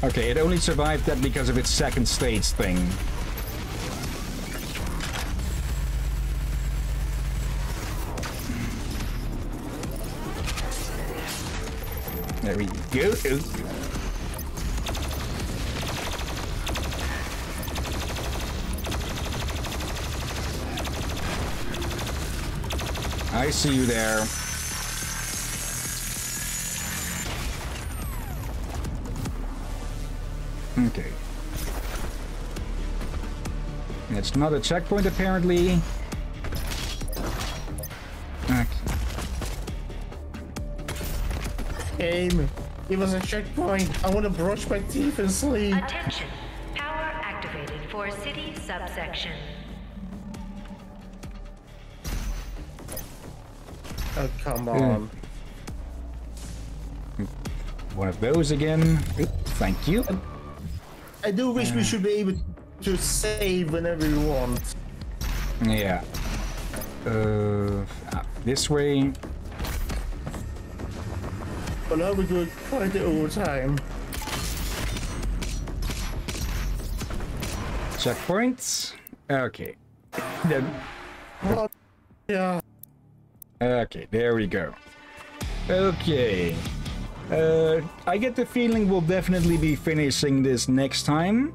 Okay, it only survived that because of its second stage thing. There we go. I see you there. It's not a checkpoint apparently. Okay. Game. It was a checkpoint. I want to brush my teeth and sleep. Attention. Power activated for city subsection. Oh, come on. One of those again. Thank you. I do wish we uh. should be able to save whenever you want. Yeah. Uh, ah, this way. But now we're doing quite the time. Checkpoints. Okay. Then, Oh, yeah. okay, there we go. Okay. Uh, I get the feeling we'll definitely be finishing this next time.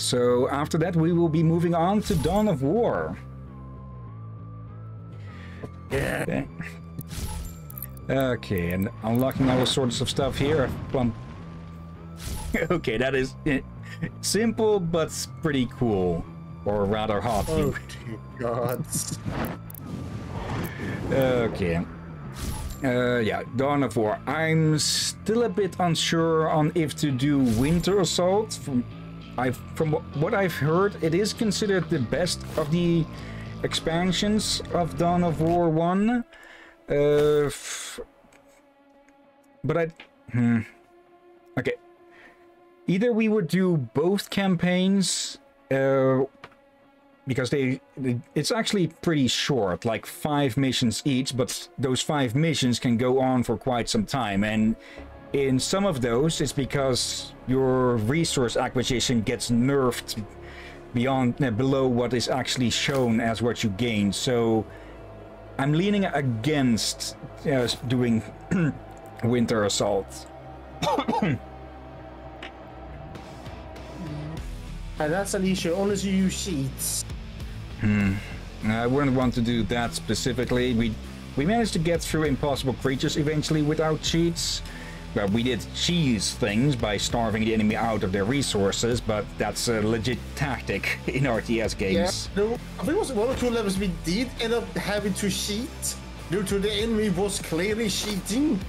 So after that, we will be moving on to Dawn of War. Yeah. Okay. Okay, and unlocking all sorts of stuff here. Okay, that is eh, simple, but pretty cool. Or rather hot. Oh, dear God. Okay. Uh, yeah, Dawn of War. I'm still a bit unsure on if to do Winter Assault. From, I've, from what I've heard, it is considered the best of the expansions of Dawn of War 1. Uh, but I... Hmm. Okay. Either we would do both campaigns, uh, because they it's actually pretty short like five missions each but those five missions can go on for quite some time and in some of those it's because your resource acquisition gets nerfed beyond uh, below what is actually shown as what you gain so i'm leaning against uh, doing winter assault And that's an issue, unless you use sheets. Hmm. I wouldn't want to do that specifically. We we managed to get through impossible creatures eventually without cheats. Well, we did cheese things by starving the enemy out of their resources, but that's a legit tactic in RTS Yeah. games. No, I think it was one or two levels we did end up having to cheat due to the enemy was clearly cheating.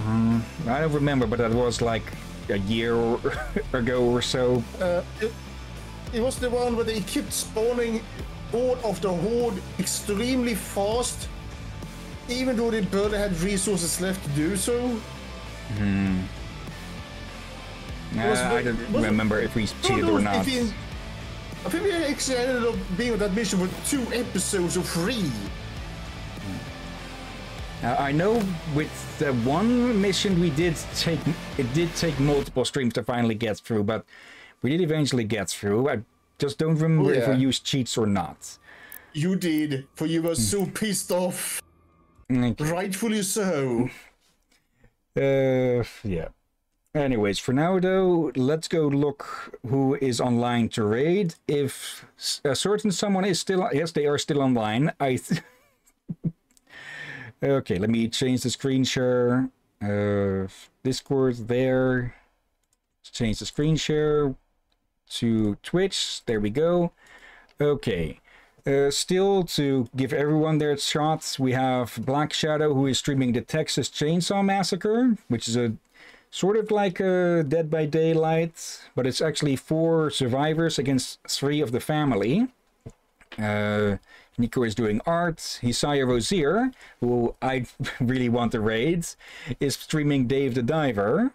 I don't remember, but that was like a year or- ago or so. Uh, it, it was the one where they kept spawning all of the horde extremely fast, even though they barely had resources left to do so. Uh, was- I don't remember if we cheated or not. I think we actually ended up being on that mission for two episodes or three. Uh, I know with the one mission we did take, it did take multiple streams to finally get through, but we did eventually get through. I just don't remember if we used cheats or not. You did, for you were so Hmm. pissed off. Okay. Rightfully so. Uh, yeah. Anyways, for now though, let's go look who is online to raid. If a certain someone is still, yes, they are still online. I. Okay, let me change the screen share. Uh, Discord there. Let's change the screen share to Twitch. There we go. Okay. Uh, still, to give everyone their shots, we have Black Shadow who is streaming the Texas Chainsaw Massacre, which is a sort of like a Dead by Daylight, but it's actually four survivors against three of the family. Uh, Nico is doing art. Hisaya Rosier, who I really want to raid, is streaming Dave the Diver.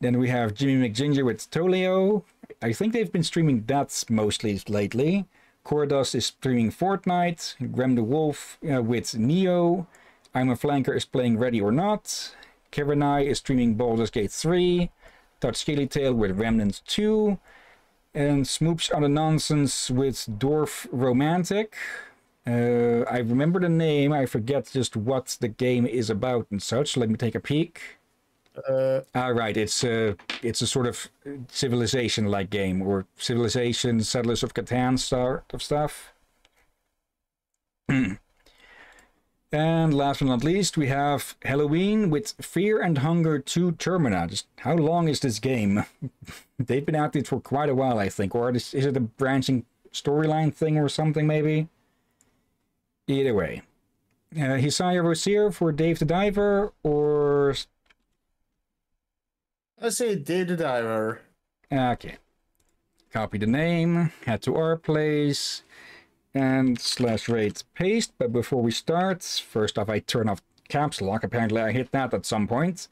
Then we have Jimmy McGinger with Tolio. I think they've been streaming that mostly lately. Cordas is streaming Fortnite. Graham the Wolf uh, with Neo. I'm a Flanker is playing Ready or Not. Kevin I is streaming Baldur's Gate 3. Touch Scaly Tail with Remnants 2. And Smoops on the Nonsense with Dorfromantik. Uh, I remember the name. I forget just what the game is about and such. Let me take a peek. Uh, Ah, right. It's a it's a sort of civilization-like game, or civilization, settlers of Catan sort of stuff. and last but not least, we have Halloween with Fear and Hunger 2 Termina. Just how long is this game? They've been out there for quite a while, I think. Or is, is it a branching storyline thing or something, maybe? Either way. Uh, Hisaya Rosier for Dave the Diver, or I say data Diver. Okay. Copy the name, head to our place, and slash rate paste. But before we start, first off, I turn off caps lock. Apparently, I hit that at some point.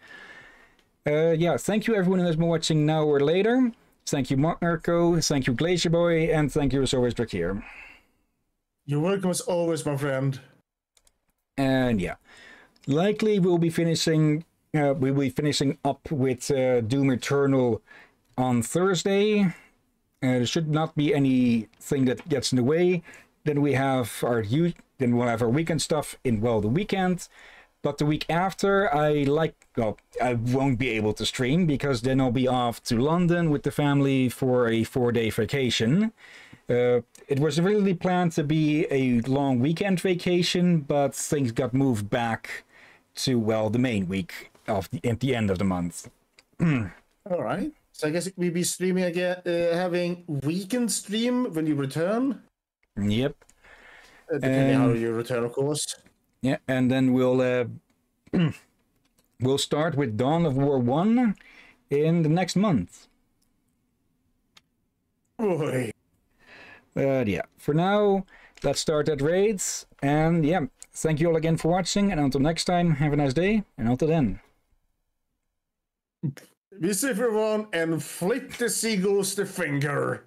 Uh, yeah, thank you everyone who has been watching now or later. Thank you, Marco. Thank you, Glacier Boy. And thank you as always, Drakir. You're welcome as always, my friend. And yeah, likely we'll be finishing. Uh, we'll be finishing up with uh, Doom Eternal on Thursday. Uh, there should not be anything that gets in the way. Then we have our then we'll have our weekend stuff in well the weekend. But the week after, I like well, I won't be able to stream because then I'll be off to London with the family for a four-day vacation. Uh, it was originally planned to be a long weekend vacation, but things got moved back to well the main week of the at the end of the month. All right. So I guess we'll be streaming again, uh, having weekend stream when you return, Yep. uh, depending how Um, you return, of course. Yeah, and then we'll uh, we'll start with Dawn of War One in the next month. Oy. But yeah, for now, let's start at raids. And yeah, thank you all again for watching. And until next time, have a nice day. And until then. Safe, everyone, and flip the seagulls the finger.